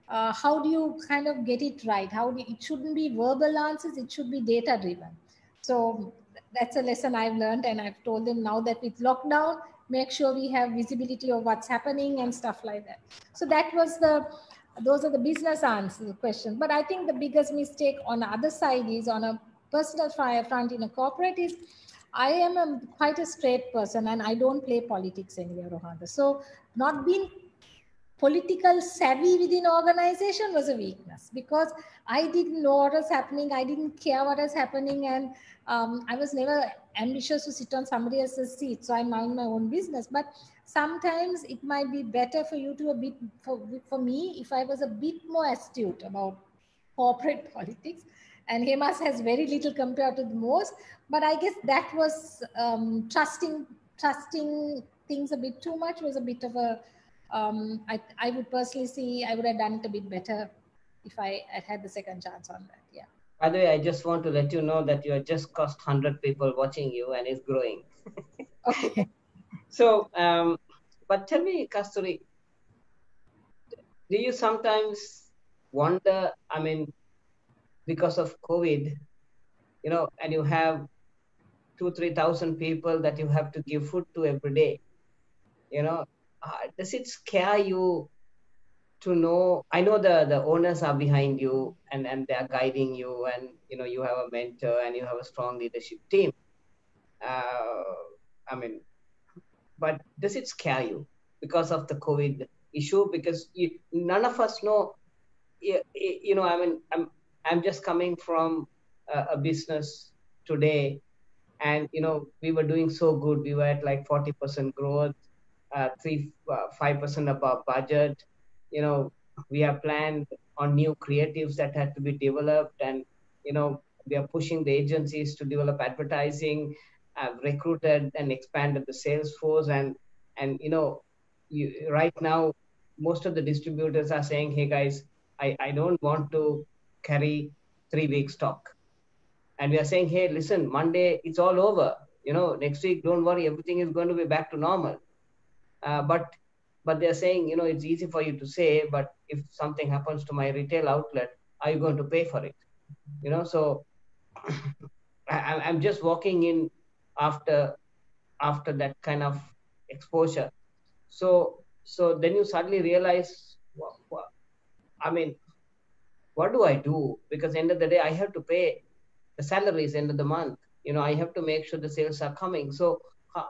Uh, how do you kind of get it right? How do, it shouldn't be verbal answers, it should be data driven. So that's a lesson I've learned, and I've told them now that with lockdown, make sure we have visibility of what's happening and stuff like that. So that was the those are the business answers questions. But I think the biggest mistake on the other side is on a personal front in a corporate is I am a, quite a straight person and I don't play politics anywhere, Rohantha. So not being political savvy within organization was a weakness because I didn't know what was happening. I didn't care what was happening. And um, I was never ambitious to sit on somebody else's seat. So I mind my own business. But sometimes it might be better for you to a bit, for, for me, if I was a bit more astute about corporate politics. And Hemas has very little compared to the most. But I guess that was um, trusting, trusting things a bit too much was a bit of a, um, I, I would personally see I would have done it a bit better if I had had the second chance on that. Yeah. By the way, I just want to let you know that you have just cost 100 people watching you and it's growing. okay. So, um, but tell me, Kasturi, do you sometimes wonder, I mean, because of COVID, you know, and you have two, 3,000 people that you have to give food to every day, you know, does it scare you to know i know the the owners are behind you and and they are guiding you and you know you have a mentor and you have a strong leadership team. Uh, i mean but does it scare you because of the covid issue? Because you, none of us know you, you know i mean i'm i'm just coming from a, a business today and you know we were doing so good. We were at like 40% growth uh, three uh, five percent above budget. You know we have planned on new creatives that had to be developed and you know we are pushing the agencies to develop advertising I've recruited and expanded the sales force and and you know you, right now most of the distributors are saying hey guys i i don't want to carry three week stock. And we are saying hey listen monday it's all over. You know next week don't worry everything is going to be back to normal uh, but but they're saying, you know, it's easy for you to say, but if something happens to my retail outlet, are you going to pay for it? You know, so I, I'm just walking in after after that kind of exposure. So so then you suddenly realize, well, well, I mean, what do I do? Because end of the day, I have to pay the salaries end of the month. You know, I have to make sure the sales are coming. So uh,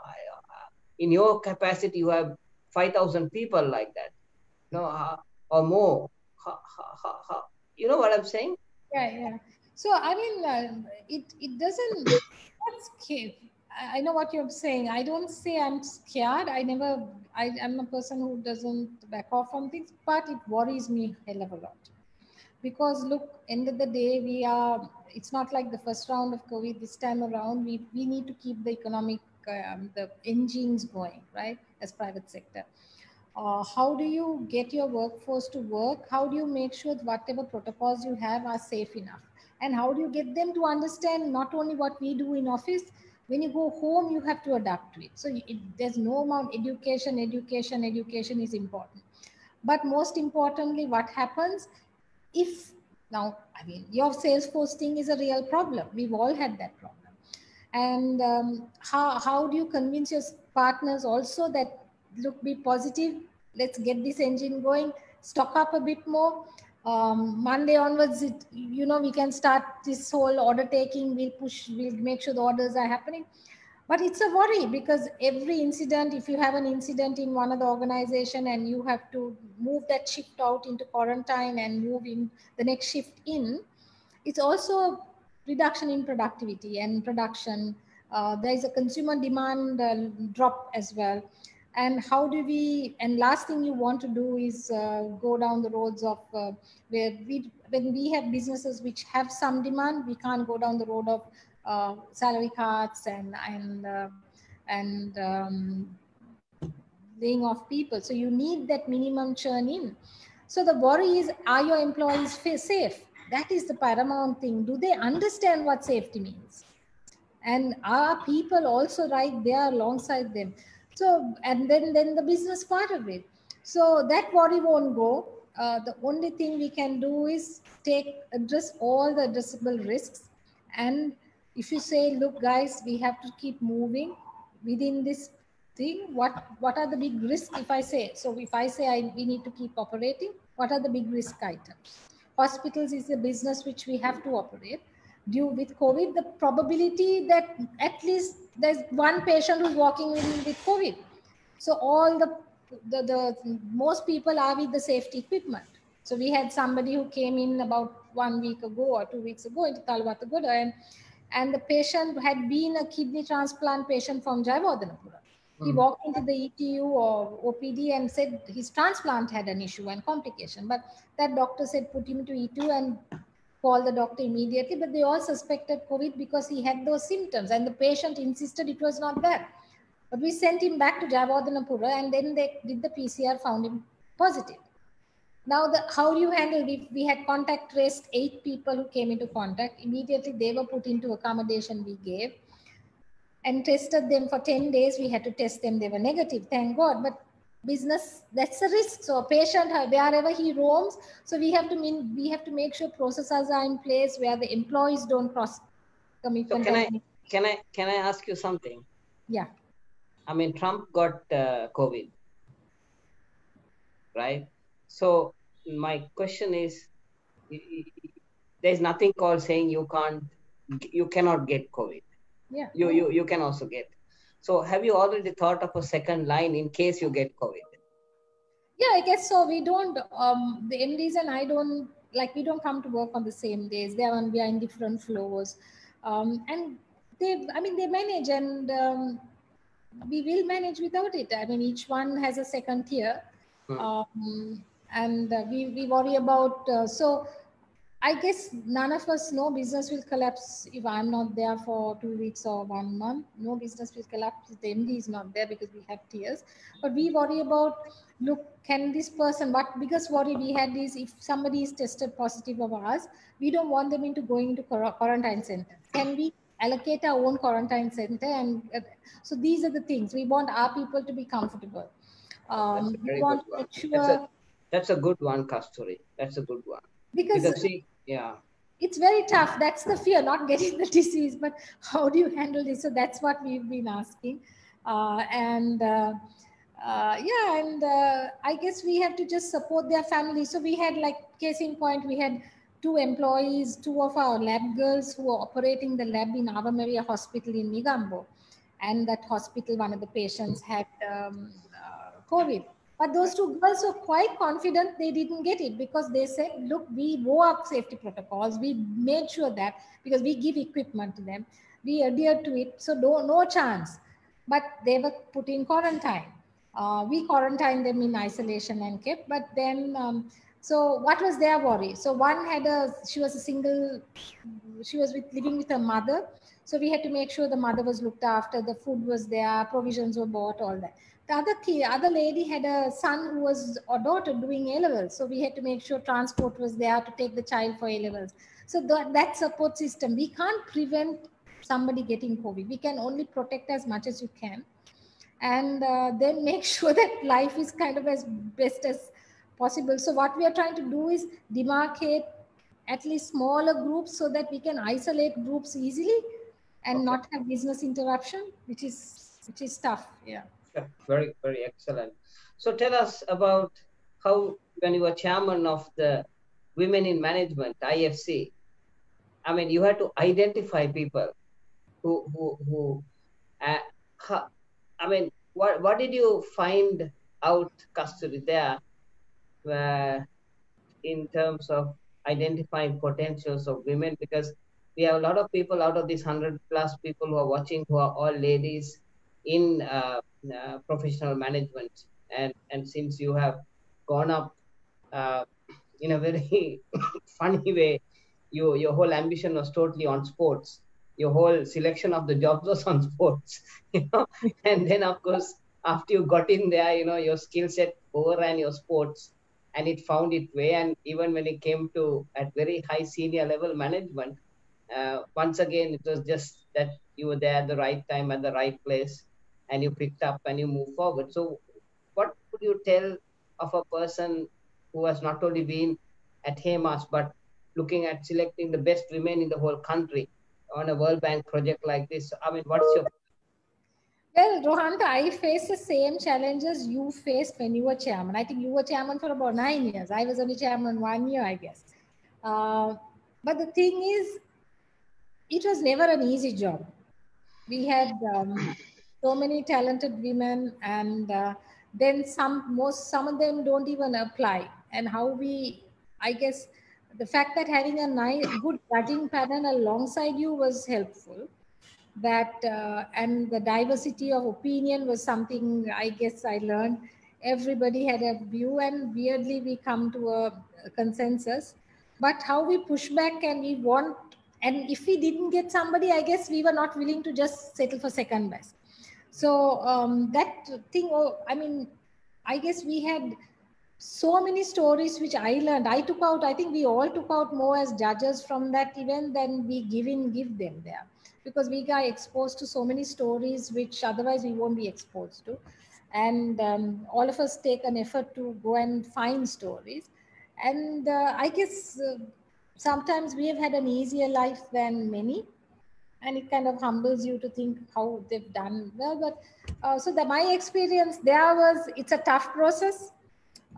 in your capacity, you have 5,000 people like that, you know, or more. You know what I'm saying? Yeah, yeah. So, I mean, uh, it, it doesn't, scare. I know what you're saying. I don't say I'm scared. I never, I, am a person who doesn't back off on things, but it worries me hell of a lot. Because look, end of the day, we are, it's not like the first round of COVID this time around. We, we need to keep the economic um, the engines going, right, as private sector. Uh, how do you get your workforce to work? How do you make sure whatever protocols you have are safe enough? And how do you get them to understand not only what we do in office, when you go home, you have to adapt to it. So it, there's no amount education, education, education is important. But most importantly, what happens if now, I mean, your Salesforce thing is a real problem. We've all had that problem. And um, how, how do you convince your partners also that, look, be positive, let's get this engine going, stock up a bit more. Um, Monday onwards, it, you know, we can start this whole order taking. We'll push, we'll make sure the orders are happening. But it's a worry because every incident, if you have an incident in one of the organization and you have to move that shift out into quarantine and move in the next shift in, it's also reduction in productivity and production. Uh, there is a consumer demand uh, drop as well. And how do we and last thing you want to do is uh, go down the roads of uh, where we when we have businesses which have some demand we can't go down the road of uh, salary cuts and and uh, and um, laying off people. So you need that minimum churn in. So the worry is are your employees safe that is the paramount thing do they understand what safety means and are people also right there alongside them so, and then, then the business part of it. So that worry won't go. Uh, the only thing we can do is take, address all the addressable risks. And if you say, look, guys, we have to keep moving within this thing, what, what are the big risks if I say, so if I say I, we need to keep operating, what are the big risk items? Hospitals is a business which we have to operate due with COVID, the probability that at least there's one patient who's walking in with COVID. So all the, the, the most people are with the safety equipment. So we had somebody who came in about one week ago or two weeks ago into Thalawathugoda and, and the patient had been a kidney transplant patient from Jayawardhanapura. He hmm. walked into the ETU or OPD and said his transplant had an issue and complication. But that doctor said put him to ETU and call the doctor immediately, but they all suspected COVID because he had those symptoms and the patient insisted it was not there. But we sent him back to Jayawardhanapura and then they did the PCR, found him positive. Now, the, how do you handle, we, we had contact traced eight people who came into contact. Immediately they were put into accommodation we gave and tested them for 10 days. We had to test them. They were negative, thank God. But business that's a risk so a patient wherever he roams so we have to mean we have to make sure processes are in place where the employees don't cross so can i can i can i ask you something yeah i mean trump got uh, covid right so my question is there's nothing called saying you can't you cannot get covid yeah you you, you can also get so have you already thought of a second line in case you get COVID? Yeah, I guess so. We don't, um, the MDs and I don't, like we don't come to work on the same days. They are on, we are in different floors. Um, and they, I mean, they manage and um, we will manage without it. I mean, each one has a second tier. Hmm. Um, and uh, we, we worry about, uh, so I guess none of us know business will collapse if I'm not there for two weeks or one month. No business will collapse if the MD is not there because we have tears. But we worry about look, can this person, what biggest worry we had is if somebody is tested positive of us, we don't want them into going into quarantine center. Can we allocate our own quarantine center? And uh, so these are the things we want our people to be comfortable. Um, we want to make sure. That's a, that's a good one, Kasturi. That's a good one because, because see, yeah. it's very tough. That's the fear not getting the disease but how do you handle this? So that's what we've been asking. Uh, and uh, uh, yeah and uh, i guess we have to just support their family. So we had like case in point we had two employees two of our lab girls who were operating the lab in Ave Maria hospital in Negombo and that hospital one of the patients had um, uh, covid but those two girls were quite confident they didn't get it because they said, look, we wore up safety protocols. We made sure that because we give equipment to them, we adhere to it. So no, no chance. But they were put in quarantine. Uh, we quarantined them in isolation and kept, but then, um, so what was their worry? So one had a, she was a single, she was with, living with her mother. So we had to make sure the mother was looked after, the food was there, provisions were bought, all that the other key, other lady had a son who was or daughter doing A levels, so we had to make sure transport was there to take the child for A levels. So that, that support system, we can't prevent somebody getting COVID. We can only protect as much as you can, and uh, then make sure that life is kind of as best as possible. So what we are trying to do is demarcate at least smaller groups so that we can isolate groups easily and okay. not have business interruption, which is which is tough. Yeah very, very excellent. So tell us about how, when you were chairman of the Women in Management, IFC, I mean, you had to identify people who, who, who uh, how, I mean, what, what did you find out, Kasturi, there uh, in terms of identifying potentials of women? Because we have a lot of people out of these 100 plus people who are watching who are all ladies in uh, uh, professional management. And and since you have gone up uh, in a very funny way you your whole ambition was totally on sports. Your whole selection of the jobs was on sports you know? And then of course after you got in there you know your skill set overran your sports and it found its way. And even when it came to at very high senior level management uh, once again it was just that you were there at the right time at the right place and you picked up and you move forward. So, what would you tell of a person who has not only been at HEMAS but looking at selecting the best women in the whole country on a World Bank project like this? I mean, what's your well, Rohantha, I face the same challenges you faced when you were chairman. I think you were chairman for about nine years. I was only chairman one year, I guess. Uh, but the thing is, it was never an easy job. We had um, so many talented women and uh, then some most some of them don't even apply. And how we i guess the fact that having a nice good judging pattern alongside you was helpful. That uh, and the diversity of opinion was something i guess i learned. Everybody had a view and weirdly we come to a, a consensus. But how we push back and we want and if we didn't get somebody i guess we were not willing to just settle for second best so um, that thing, oh, I mean, I guess we had so many stories which I learned. I took out, I think we all took out more as judges from that event than we give in, give them there. Because we got exposed to so many stories which otherwise we won't be exposed to. And um, all of us take an effort to go and find stories. And uh, I guess uh, sometimes we have had an easier life than many and it kind of humbles you to think how they've done well but uh, so that my experience there was it's a tough process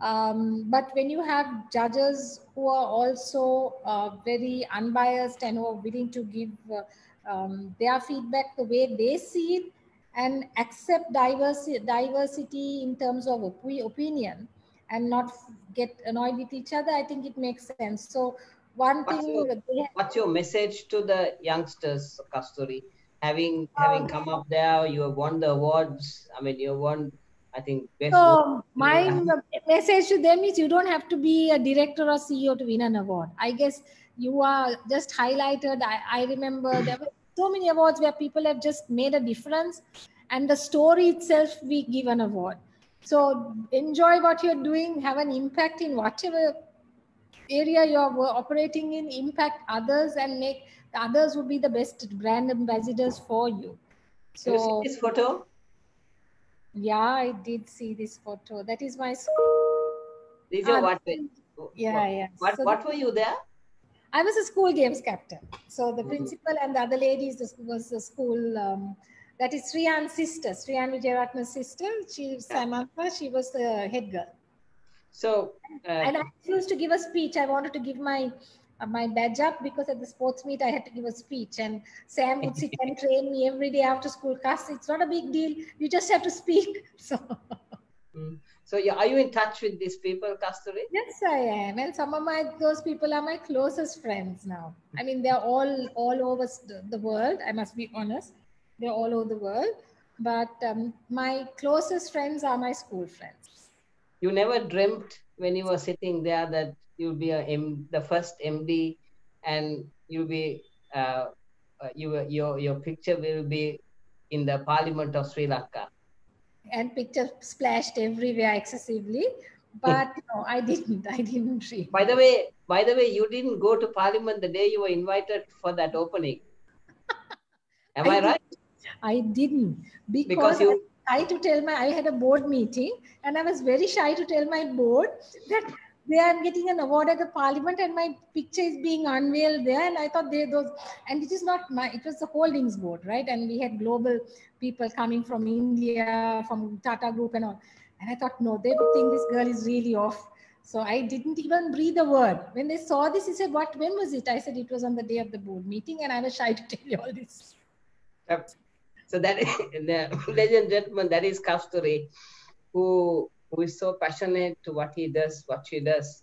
um, but when you have judges who are also uh, very unbiased and who are willing to give uh, um, their feedback the way they see it and accept diversity, diversity in terms of op opinion and not get annoyed with each other, I think it makes sense. So one what's thing your, what's your message to the youngsters kasturi? Having oh. having come up there you have won the awards. I mean you won i think best so my message to them is you don't have to be a director or ceo to win an award. I guess you are just highlighted. I, I remember there were so many awards where people have just made a difference and the story itself we give an award. So enjoy what you're doing. Have an impact in whatever area you're operating in impact others and make the others would be the best brand ambassadors for you. So you see this photo? Yeah, I did see this photo. That is my school These are what? Yeah, yeah. What, so what were you there? I was a school games captain. So the mm-hmm. principal and the other ladies was the school. Um, that is Sriyan's sister, Sriyan Vijayaratna's sister. She Samantha. She was the head girl. So, uh, and I used to give a speech. I wanted to give my uh, my badge up because at the sports meet I had to give a speech, and Sam would sit and train me every day after school class. It's not a big deal. You just have to speak. So. Mm. So yeah, are you in touch with these people, Kasturi? Yes, I am, and some of my those people are my closest friends now. I mean, they're all all over the world. I must be honest, they're all over the world. But um, my closest friends are my school friends you never dreamt when you were sitting there that you'll be a M, the first MD and you'll be uh, uh, you, your your picture will be in the Parliament of Sri Lanka. and pictures splashed everywhere excessively. But no, I didn't. I didn't read. By the way, by the way, you didn't go to Parliament the day you were invited for that opening. Am I, I right? I didn't because, because you I to tell my I had a board meeting and I was very shy to tell my board that they are getting an award at the parliament and my picture is being unveiled there. And i thought they those and it is not my it was the holdings board right? And we had global people coming from india from tata group and all. And i thought no they would think this girl is really off. So i didn't even breathe a word. When they saw this he said what when was it? I said it was on the day of the board meeting and i was shy to tell you all this. Yep. So that ladies and gentlemen that is kasturi who who is so passionate to what he does, what she does,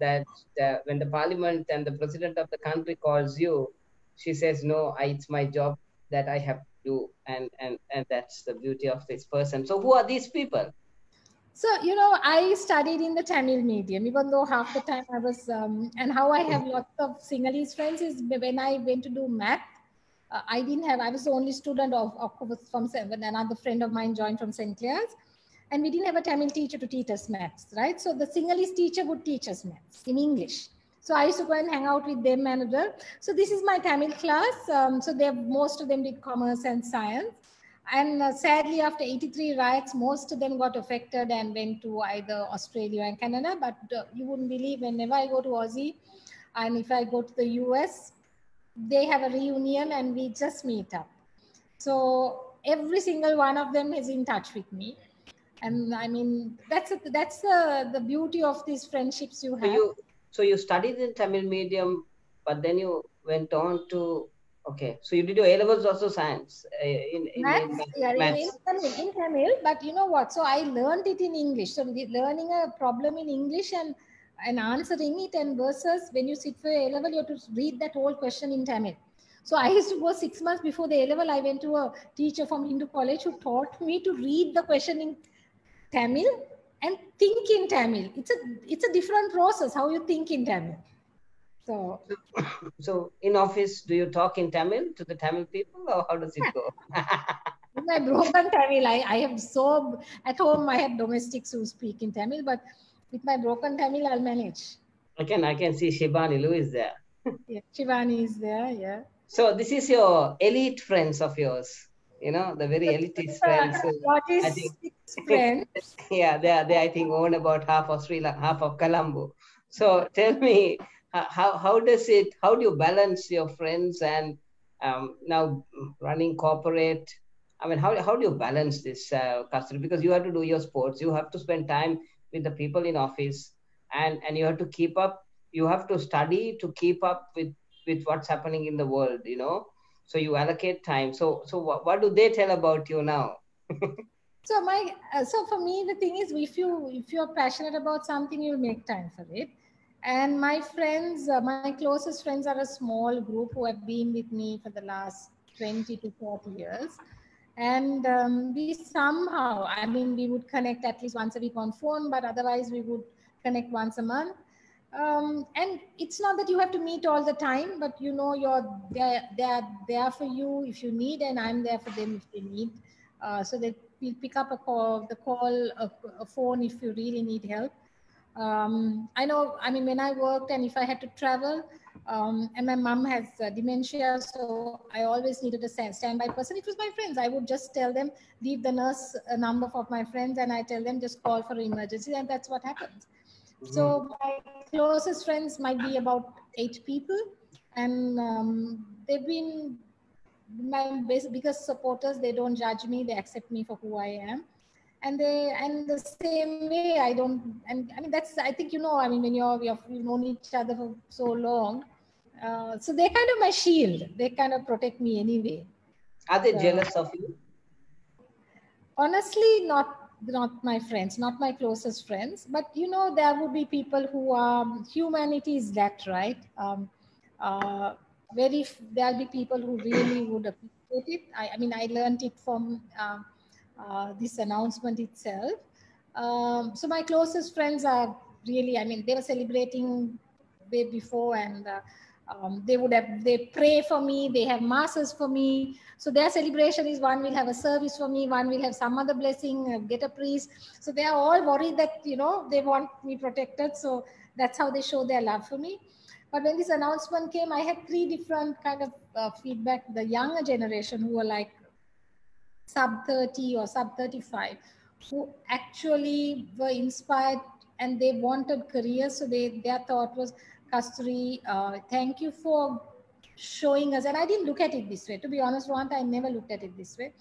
that uh, when the parliament and the president of the country calls you, she says, no, I, it's my job that I have to do. And, and, and that's the beauty of this person. So who are these people? So, you know, I studied in the Tamil medium, even though half the time I was, um, and how I have lots of Sinhalese friends is when I went to do math, uh, I didn't have, I was the only student of, of from seven, another friend of mine joined from St. Clare's and we didn't have a Tamil teacher to teach us maths, right? So the Sinhalese teacher would teach us maths in English. So I used to go and hang out with them and other. So this is my Tamil class. Um, so they most of them did commerce and science. And uh, sadly, after 83 riots, most of them got affected and went to either Australia and Canada. But uh, you wouldn't believe whenever I go to Aussie and if I go to the US, they have a reunion and we just meet up. So every single one of them is in touch with me and i mean that's a, that's the the beauty of these friendships you have so you, so you studied in tamil medium but then you went on to okay so you did your a levels also science uh, in, in, maths, in, yeah, maths. In, Tamil, in tamil but you know what so i learned it in english so learning a problem in english and and answering it and versus when you sit for a level you have to read that whole question in tamil so I used to go six months before the A level. I went to a teacher from Hindu college who taught me to read the question in Tamil and think in Tamil. It's a it's a different process how you think in Tamil. So, so in office, do you talk in Tamil to the Tamil people, or how does it go? my broken Tamil, I, I have so at home I have domestics who speak in Tamil, but with my broken Tamil, I'll manage. I can I can see Shivani Lou is there. yeah, Shivani is there. Yeah. So this is your elite friends of yours you know, the very elitist friends. what is I think, friends? yeah, they are, they I think own about half of Sri Lanka, half of Colombo. So tell me, how how does it? How do you balance your friends and um, now running corporate? I mean, how how do you balance this, uh, Kasturi? Because you have to do your sports, you have to spend time with the people in office, and and you have to keep up. You have to study to keep up with with what's happening in the world. You know so you allocate time so so what, what do they tell about you now so my uh, so for me the thing is if you if you're passionate about something you'll make time for it and my friends uh, my closest friends are a small group who have been with me for the last 20 to 40 years and um, we somehow i mean we would connect at least once a week on phone but otherwise we would connect once a month. Um, and it's not that you have to meet all the time but you know you're they're, they're there for you if you need and i'm there for them if they need. Uh, so that we'll pick up a call the call a, a phone if you really need help. Um, i know i mean when i worked and if i had to travel um, and my mom has uh, dementia so i always needed a stand- standby person. It was my friends. I would just tell them leave the nurse a number of my friends and i tell them just call for emergency and that's what happens. So mm-hmm. my closest friends might be about eight people, and um, they've been my biggest supporters. They don't judge me; they accept me for who I am, and they and the same way I don't. And I mean that's I think you know. I mean when you're you've known each other for so long, uh, so they're kind of my shield. They kind of protect me anyway. Are they so, jealous of you? Honestly, not not my friends, not my closest friends, but you know, there would be people who um, humanity is that, right? Um, uh, very, there'll be people who really would appreciate it. I, I mean, I learned it from uh, uh, this announcement itself. Um, so my closest friends are really, I mean, they were celebrating way before and uh, Um, they would have, they pray for me, they have masses for me. So their celebration is one will have a service for me, one will have some other blessing, uh, get a priest. So they are all worried that, you know, they want me protected. So that's how they show their love for me. But when this announcement came, I had three different kind of uh, feedback. The younger generation who were like sub 30 or sub 35, who actually were inspired and they wanted careers. So they, their thought was, Kasturi, uh, thank you for showing us. And I didn't look at it this way. To be honest, Rohantha, I never looked at it this way.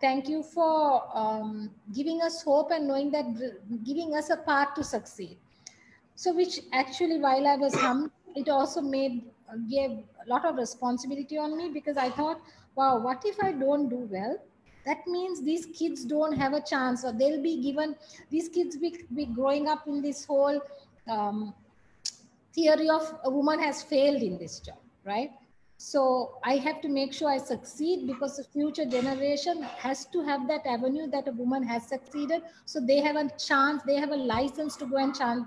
Thank you for um, giving us hope and knowing that giving us a path to succeed. So, which actually, while I was hum, it also made gave a lot of responsibility on me because I thought, wow, what if I don't do well? That means these kids don't have a chance, or they'll be given. These kids be, be growing up in this whole um, theory of a woman has failed in this job, right? So I have to make sure I succeed because the future generation has to have that avenue that a woman has succeeded. So they have a chance, they have a license to go and chance,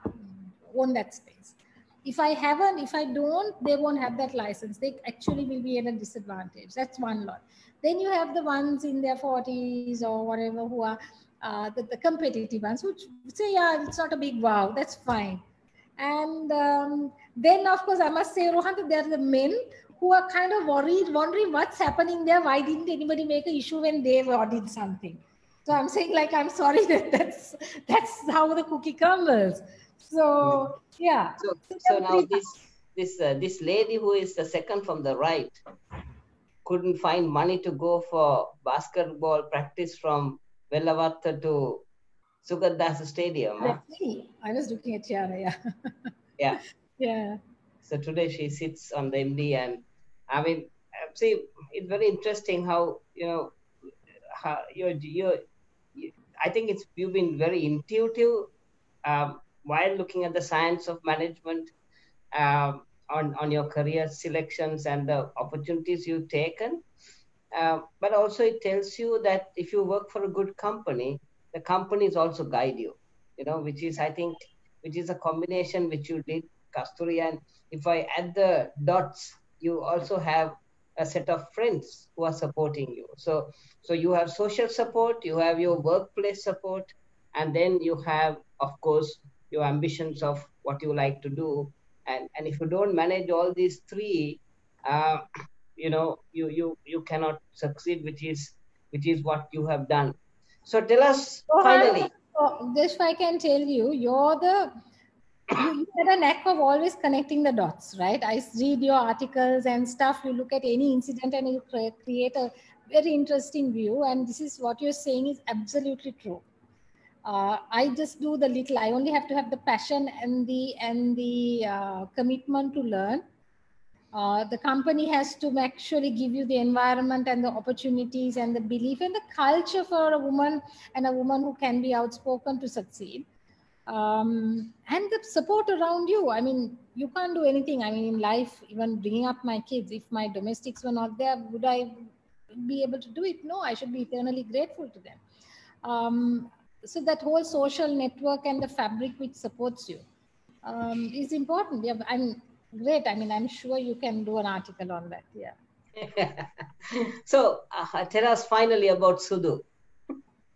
own that space. If I haven't, if I don't, they won't have that license. They actually will be at a disadvantage. That's one lot. Then you have the ones in their 40s or whatever who are uh, the, the competitive ones, which say, yeah, it's not a big wow, that's fine. And um, then, of course, I must say, Rohan, there are the men who are kind of worried, wondering what's happening there. Why didn't anybody make an issue when they ordered something? So I'm saying, like, I'm sorry that that's that's how the cookie crumbles. So yeah. So, so now this this uh, this lady who is the second from the right couldn't find money to go for basketball practice from Wellawatte to Sugathadasa Stadium. Huh? I was looking at Tiara, yeah. yeah. Yeah. So today she sits on the MD and I mean, uh, see, it's very interesting how, you know, how you're, you're, I think it's, you've been very intuitive um, while looking at the science of management um, on, on your career selections and the opportunities you've taken. Uh, but also it tells you that if you work for a good company, the companies also guide you, you know, which is, I think, which is a combination which you did, Kasturi. And if I add the dots, you also have a set of friends who are supporting you. So, so you have social support, you have your workplace support, and then you have, of course, your ambitions of what you like to do. And, and if you don't manage all these three, uh, you know, you, you, you cannot succeed, which is, which is what you have done. So tell us so finally. This I can tell you, you're the you, you had a knack of always connecting the dots, right? I read your articles and stuff. You look at any incident and you create a very interesting view. And this is what you're saying is absolutely true. Uh, I just do the little. I only have to have the passion and the and the uh, commitment to learn. Uh, the company has to actually give you the environment and the opportunities and the belief and the culture for a woman and a woman who can be outspoken to succeed. Um, and the support around you. I mean you can't do anything. I mean in life even bringing up my kids if my domestics were not there would i be able to do it? No i should be eternally grateful to them. Um, so that whole social network and the fabric which supports you um, is important yeah I'm Great. I mean, I'm sure you can do an article on that. Yeah. so uh, tell us finally about Sudu.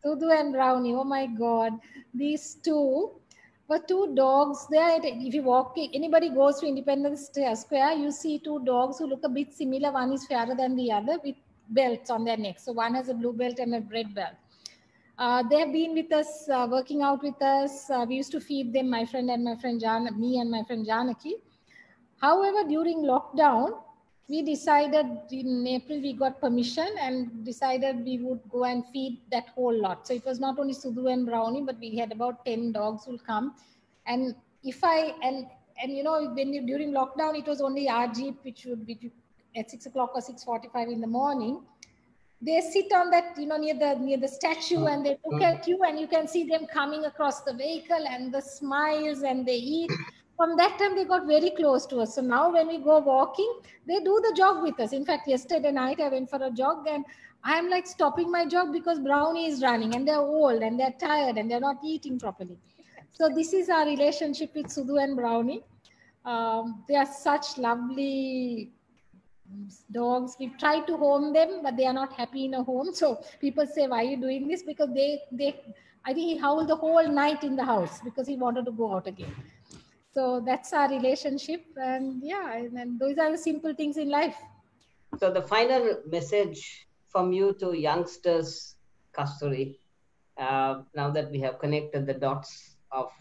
Sudu and Brownie. Oh my God. These two were two dogs. There, if you walk, anybody goes to Independence Square, you see two dogs who look a bit similar. One is fairer than the other with belts on their necks. So one has a blue belt and a red belt. Uh, they have been with us, uh, working out with us. Uh, we used to feed them, my friend and my friend Jan, me and my friend Janaki. However, during lockdown, we decided in April we got permission and decided we would go and feed that whole lot. So it was not only Sudu and Brownie, but we had about 10 dogs will come. And if I, and, and you know, when you, during lockdown, it was only our Jeep, which would be at six o'clock or 6.45 in the morning. They sit on that, you know, near the, near the statue and they look at you and you can see them coming across the vehicle and the smiles and they eat. From that time they got very close to us. So now when we go walking they do the jog with us. In fact yesterday night i went for a jog and i am like stopping my jog because brownie is running and they're old and they're tired and they're not eating properly. So this is our relationship with sudu and brownie. Um, they are such lovely dogs. We try to home them, but they are not happy in a home. So people say, why are you doing this? Because they, they, I think he howled the whole night in the house because he wanted to go out again. So that's our relationship. And yeah, and, and those are the simple things in life. So the final message from you to youngsters, Kasturi, uh, now that we have connected the dots of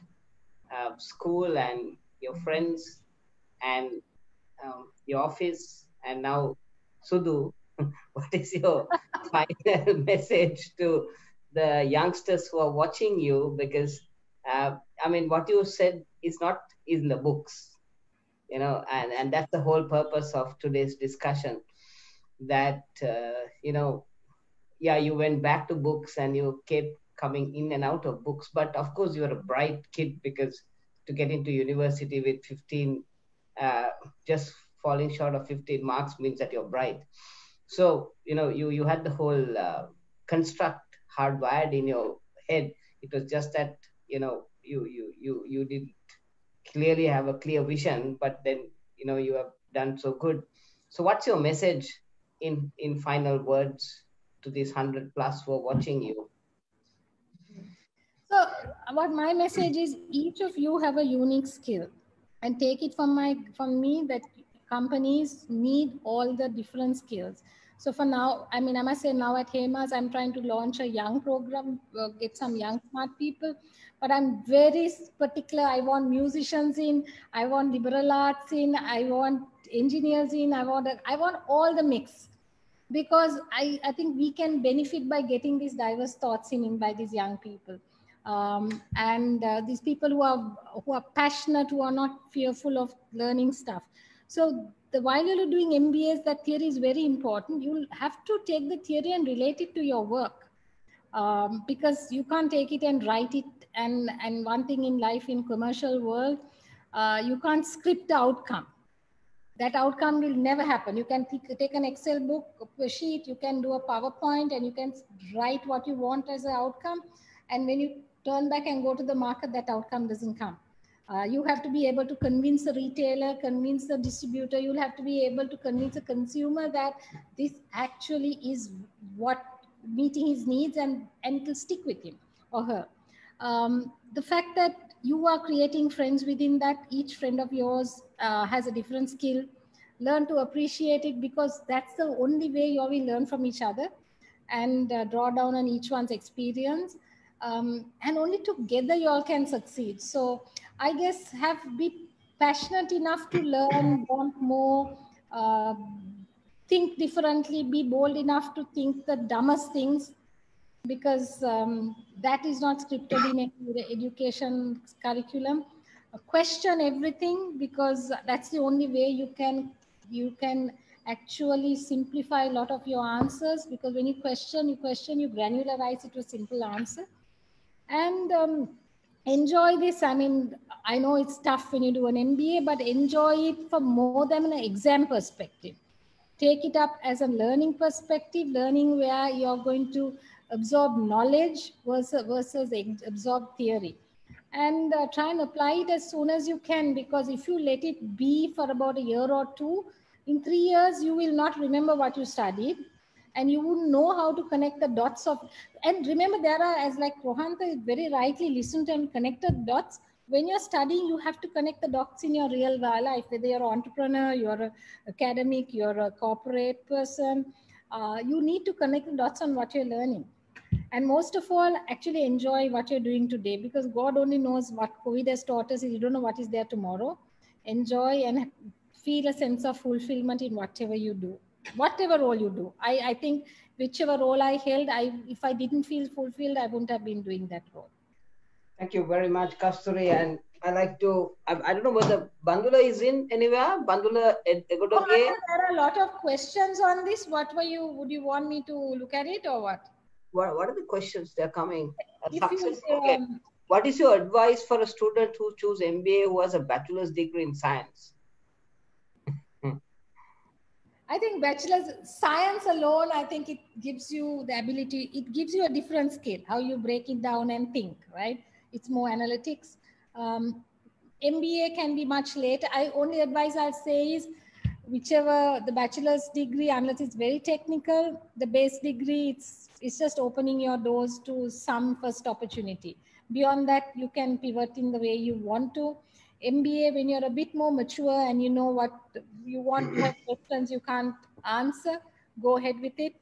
uh, school and your friends and um, your office and now Sudu, what is your final message to the youngsters who are watching you? Because uh, I mean, what you said is not in the books, you know, and and that's the whole purpose of today's discussion. That uh, you know, yeah, you went back to books and you kept coming in and out of books, but of course you're a bright kid because to get into university with 15 uh, just falling short of 15 marks means that you're bright. So you know you you had the whole uh, construct hardwired in your head. It was just that you know you you you you didn't clearly have a clear vision but then you know you have done so good. So what's your message in in final words to these 100 plus who are watching you? So what my message is each of you have a unique skill. And take it from my from me that companies need all the different skills. So for now, I mean, I must say now at Hemas, I'm trying to launch a young program, uh, get some young smart people, but I'm very particular. I want musicians in, I want liberal arts in, I want engineers in, I want, I want all the mix because I, I think we can benefit by getting these diverse thoughts in, in by these young people. Um, and uh, these people who are who are passionate, who are not fearful of learning stuff. So the, while you're doing MBAs, that theory is very important. You'll have to take the theory and relate it to your work um, because you can't take it and write it. And, and one thing in life in commercial world, uh, you can't script the outcome. That outcome will never happen. You can take an Excel book, a sheet, you can do a PowerPoint and you can write what you want as an outcome. And when you turn back and go to the market, that outcome doesn't come. Uh, you have to be able to convince the retailer, convince the distributor. You'll have to be able to convince the consumer that this actually is what meeting his needs and, and to stick with him or her. Um, the fact that you are creating friends within that, each friend of yours uh, has a different skill. Learn to appreciate it because that's the only way you will learn from each other and uh, draw down on each one's experience. Um, and only together you all can succeed. So I guess have be passionate enough to learn, want more, uh, think differently, be bold enough to think the dumbest things because um, that is not scripted in the education curriculum. Question everything because that's the only way you can you can actually simplify a lot of your answers because when you question, you question, you granularize it to a simple answer. And um, enjoy this. I mean, I know it's tough when you do an MBA, but enjoy it from more than an exam perspective. Take it up as a learning perspective, learning where you're going to absorb knowledge versus, versus absorb theory. And uh, try and apply it as soon as you can, because if you let it be for about a year or two, in three years, you will not remember what you studied and you wouldn't know how to connect the dots of and remember there are as like rohantha very rightly listened and connected dots. When you're studying you have to connect the dots in your real life whether you're an entrepreneur you're an academic you're a corporate person uh, you need to connect the dots on what you're learning. And most of all actually enjoy what you're doing today because god only knows what covid has taught us. You don't know what is there tomorrow. Enjoy and feel a sense of fulfillment in whatever you do whatever role you do. I, I think whichever role I held, I if I didn't feel fulfilled, I wouldn't have been doing that role. Thank you very much, Kasturi. And I like to, I, I don't know whether Bandula is in anywhere. Bandula Egodage. Oh, there are a lot of questions on this. What were you, would you want me to look at it or what? What, what are the questions they're coming? You, okay. Um, what is your advice for a student who choose MBA who has a bachelor's degree in science? I think bachelor's science alone, I think it gives you the ability, it gives you a different skill, how you break it down and think, right? It's more analytics. Um, MBA can be much later. I only advice I'll say is whichever the bachelor's degree, unless it's very technical, the base degree, it's, it's just opening your doors to some first opportunity. Beyond that, you can pivot in the way you want to. MBA, when you're a bit more mature and you know what you want to have questions you can't answer, go ahead with it.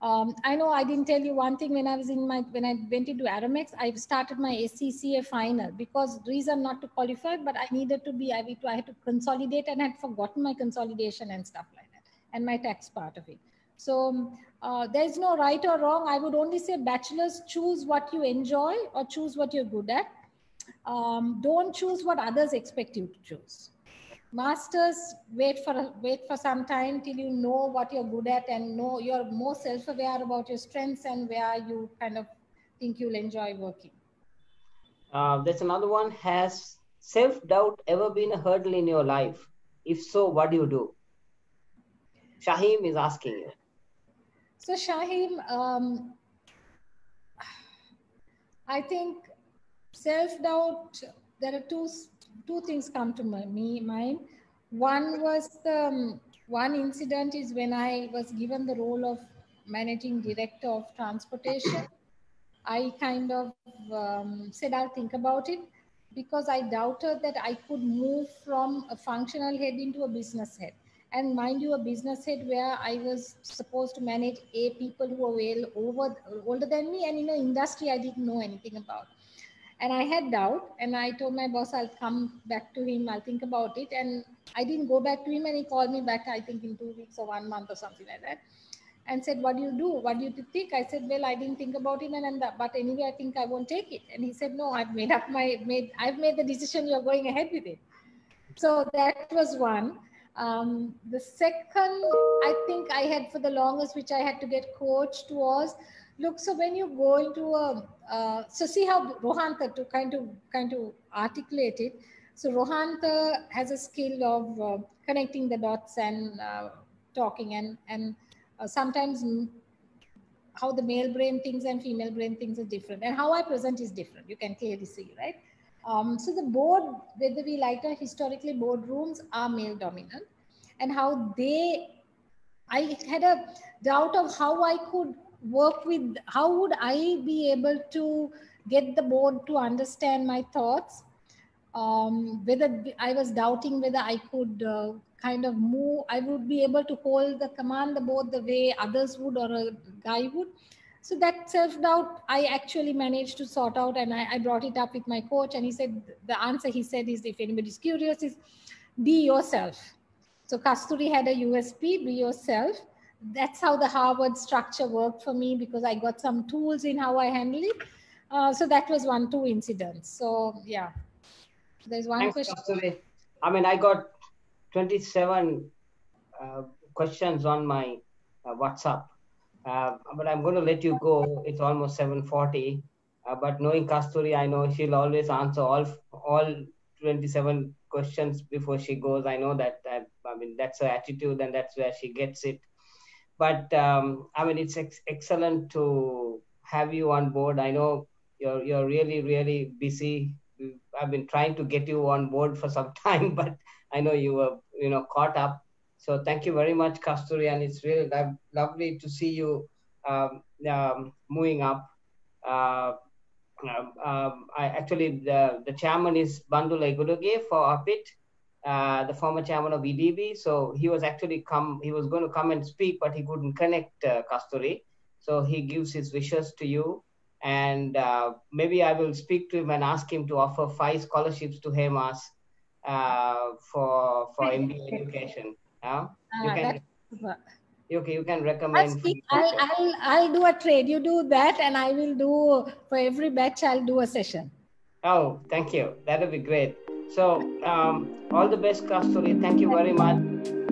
Um, I know I didn't tell you one thing when I was in my when I went into Aramex, I started my SCCA final because reason not to qualify, but I needed to be I, had to, I had to consolidate and I had forgotten my consolidation and stuff like that and my tax part of it. So uh, there's no right or wrong. I would only say bachelors choose what you enjoy or choose what you're good at. Um, don't choose what others expect you to choose. Masters wait for wait for some time till you know what you're good at and know you're more self-aware about your strengths and where you kind of think you'll enjoy working. Uh, there's another one. Has self-doubt ever been a hurdle in your life? If so what do you do? Shahim is asking you. So shahim um, i think self-doubt there are two two things come to my me mind. One was the um, one incident is when I was given the role of managing director of transportation. I kind of um, said I'll think about it because I doubted that I could move from a functional head into a business head. And mind you, a business head where I was supposed to manage a people who were well over older than me, and in an industry I didn't know anything about and i had doubt and i told my boss i'll come back to him i'll think about it. And i didn't go back to him and he called me back i think in two weeks or one month or something like that and said what do you do? What do you think? I said well i didn't think about it and, and but anyway i think i won't take it. And he said no i've made up my made i've made the decision you're going ahead with it. So that was one. Um, the second i think i had for the longest which i had to get coached was look so when you go into a uh, so see how rohantha to kind of kind of articulate it. So rohantha has a skill of uh, connecting the dots and uh, talking and and uh, sometimes how the male brain thinks and female brain thinks are different and how i present is different. You can clearly see right? Um, so the board whether we like it historically boardrooms are male dominant and how they i had a doubt of how i could work with how would i be able to get the board to understand my thoughts? Um, whether i was doubting whether i could uh, kind of move i would be able to hold the command the board the way others would or a guy would. So that self-doubt i actually managed to sort out and I, I brought it up with my coach and he said the answer he said is if anybody's curious is be yourself. So kasturi had a usp be yourself that's how the Harvard structure worked for me because I got some tools in how I handle it. Uh, so that was one, two incidents. So yeah, there's one Thanks, question. I mean, I got 27 uh, questions on my uh, WhatsApp, uh, but I'm going to let you go. It's almost 740. Uh, but knowing Kasturi, I know she'll always answer all all 27 questions before she goes. I know that. Uh, I mean, that's her attitude, and that's where she gets it but um, I mean, it's ex- excellent to have you on board. I know you're you're really really busy. I've been trying to get you on board for some time, but I know you were you know caught up. So thank you very much, Kasturi, and it's really lo- lovely to see you um, um, moving up. Uh, um, um I actually the, the chairman is Bandula Egodage for APIIT, uh, the former chairman of EDB. So he was actually come, he was going to come and speak, but he couldn't connect uh, Kasturi. So he gives his wishes to you. And uh, maybe I will speak to him and ask him to offer five scholarships to Hemas uh, for for MBA education. Yeah? you can, you, you can recommend. I'll, I'll, I'll do a trade. You do that, and I will do for every batch, I'll do a session. Oh, thank you. That would be great. So, um, all the best, Kasturi. Thank you very much.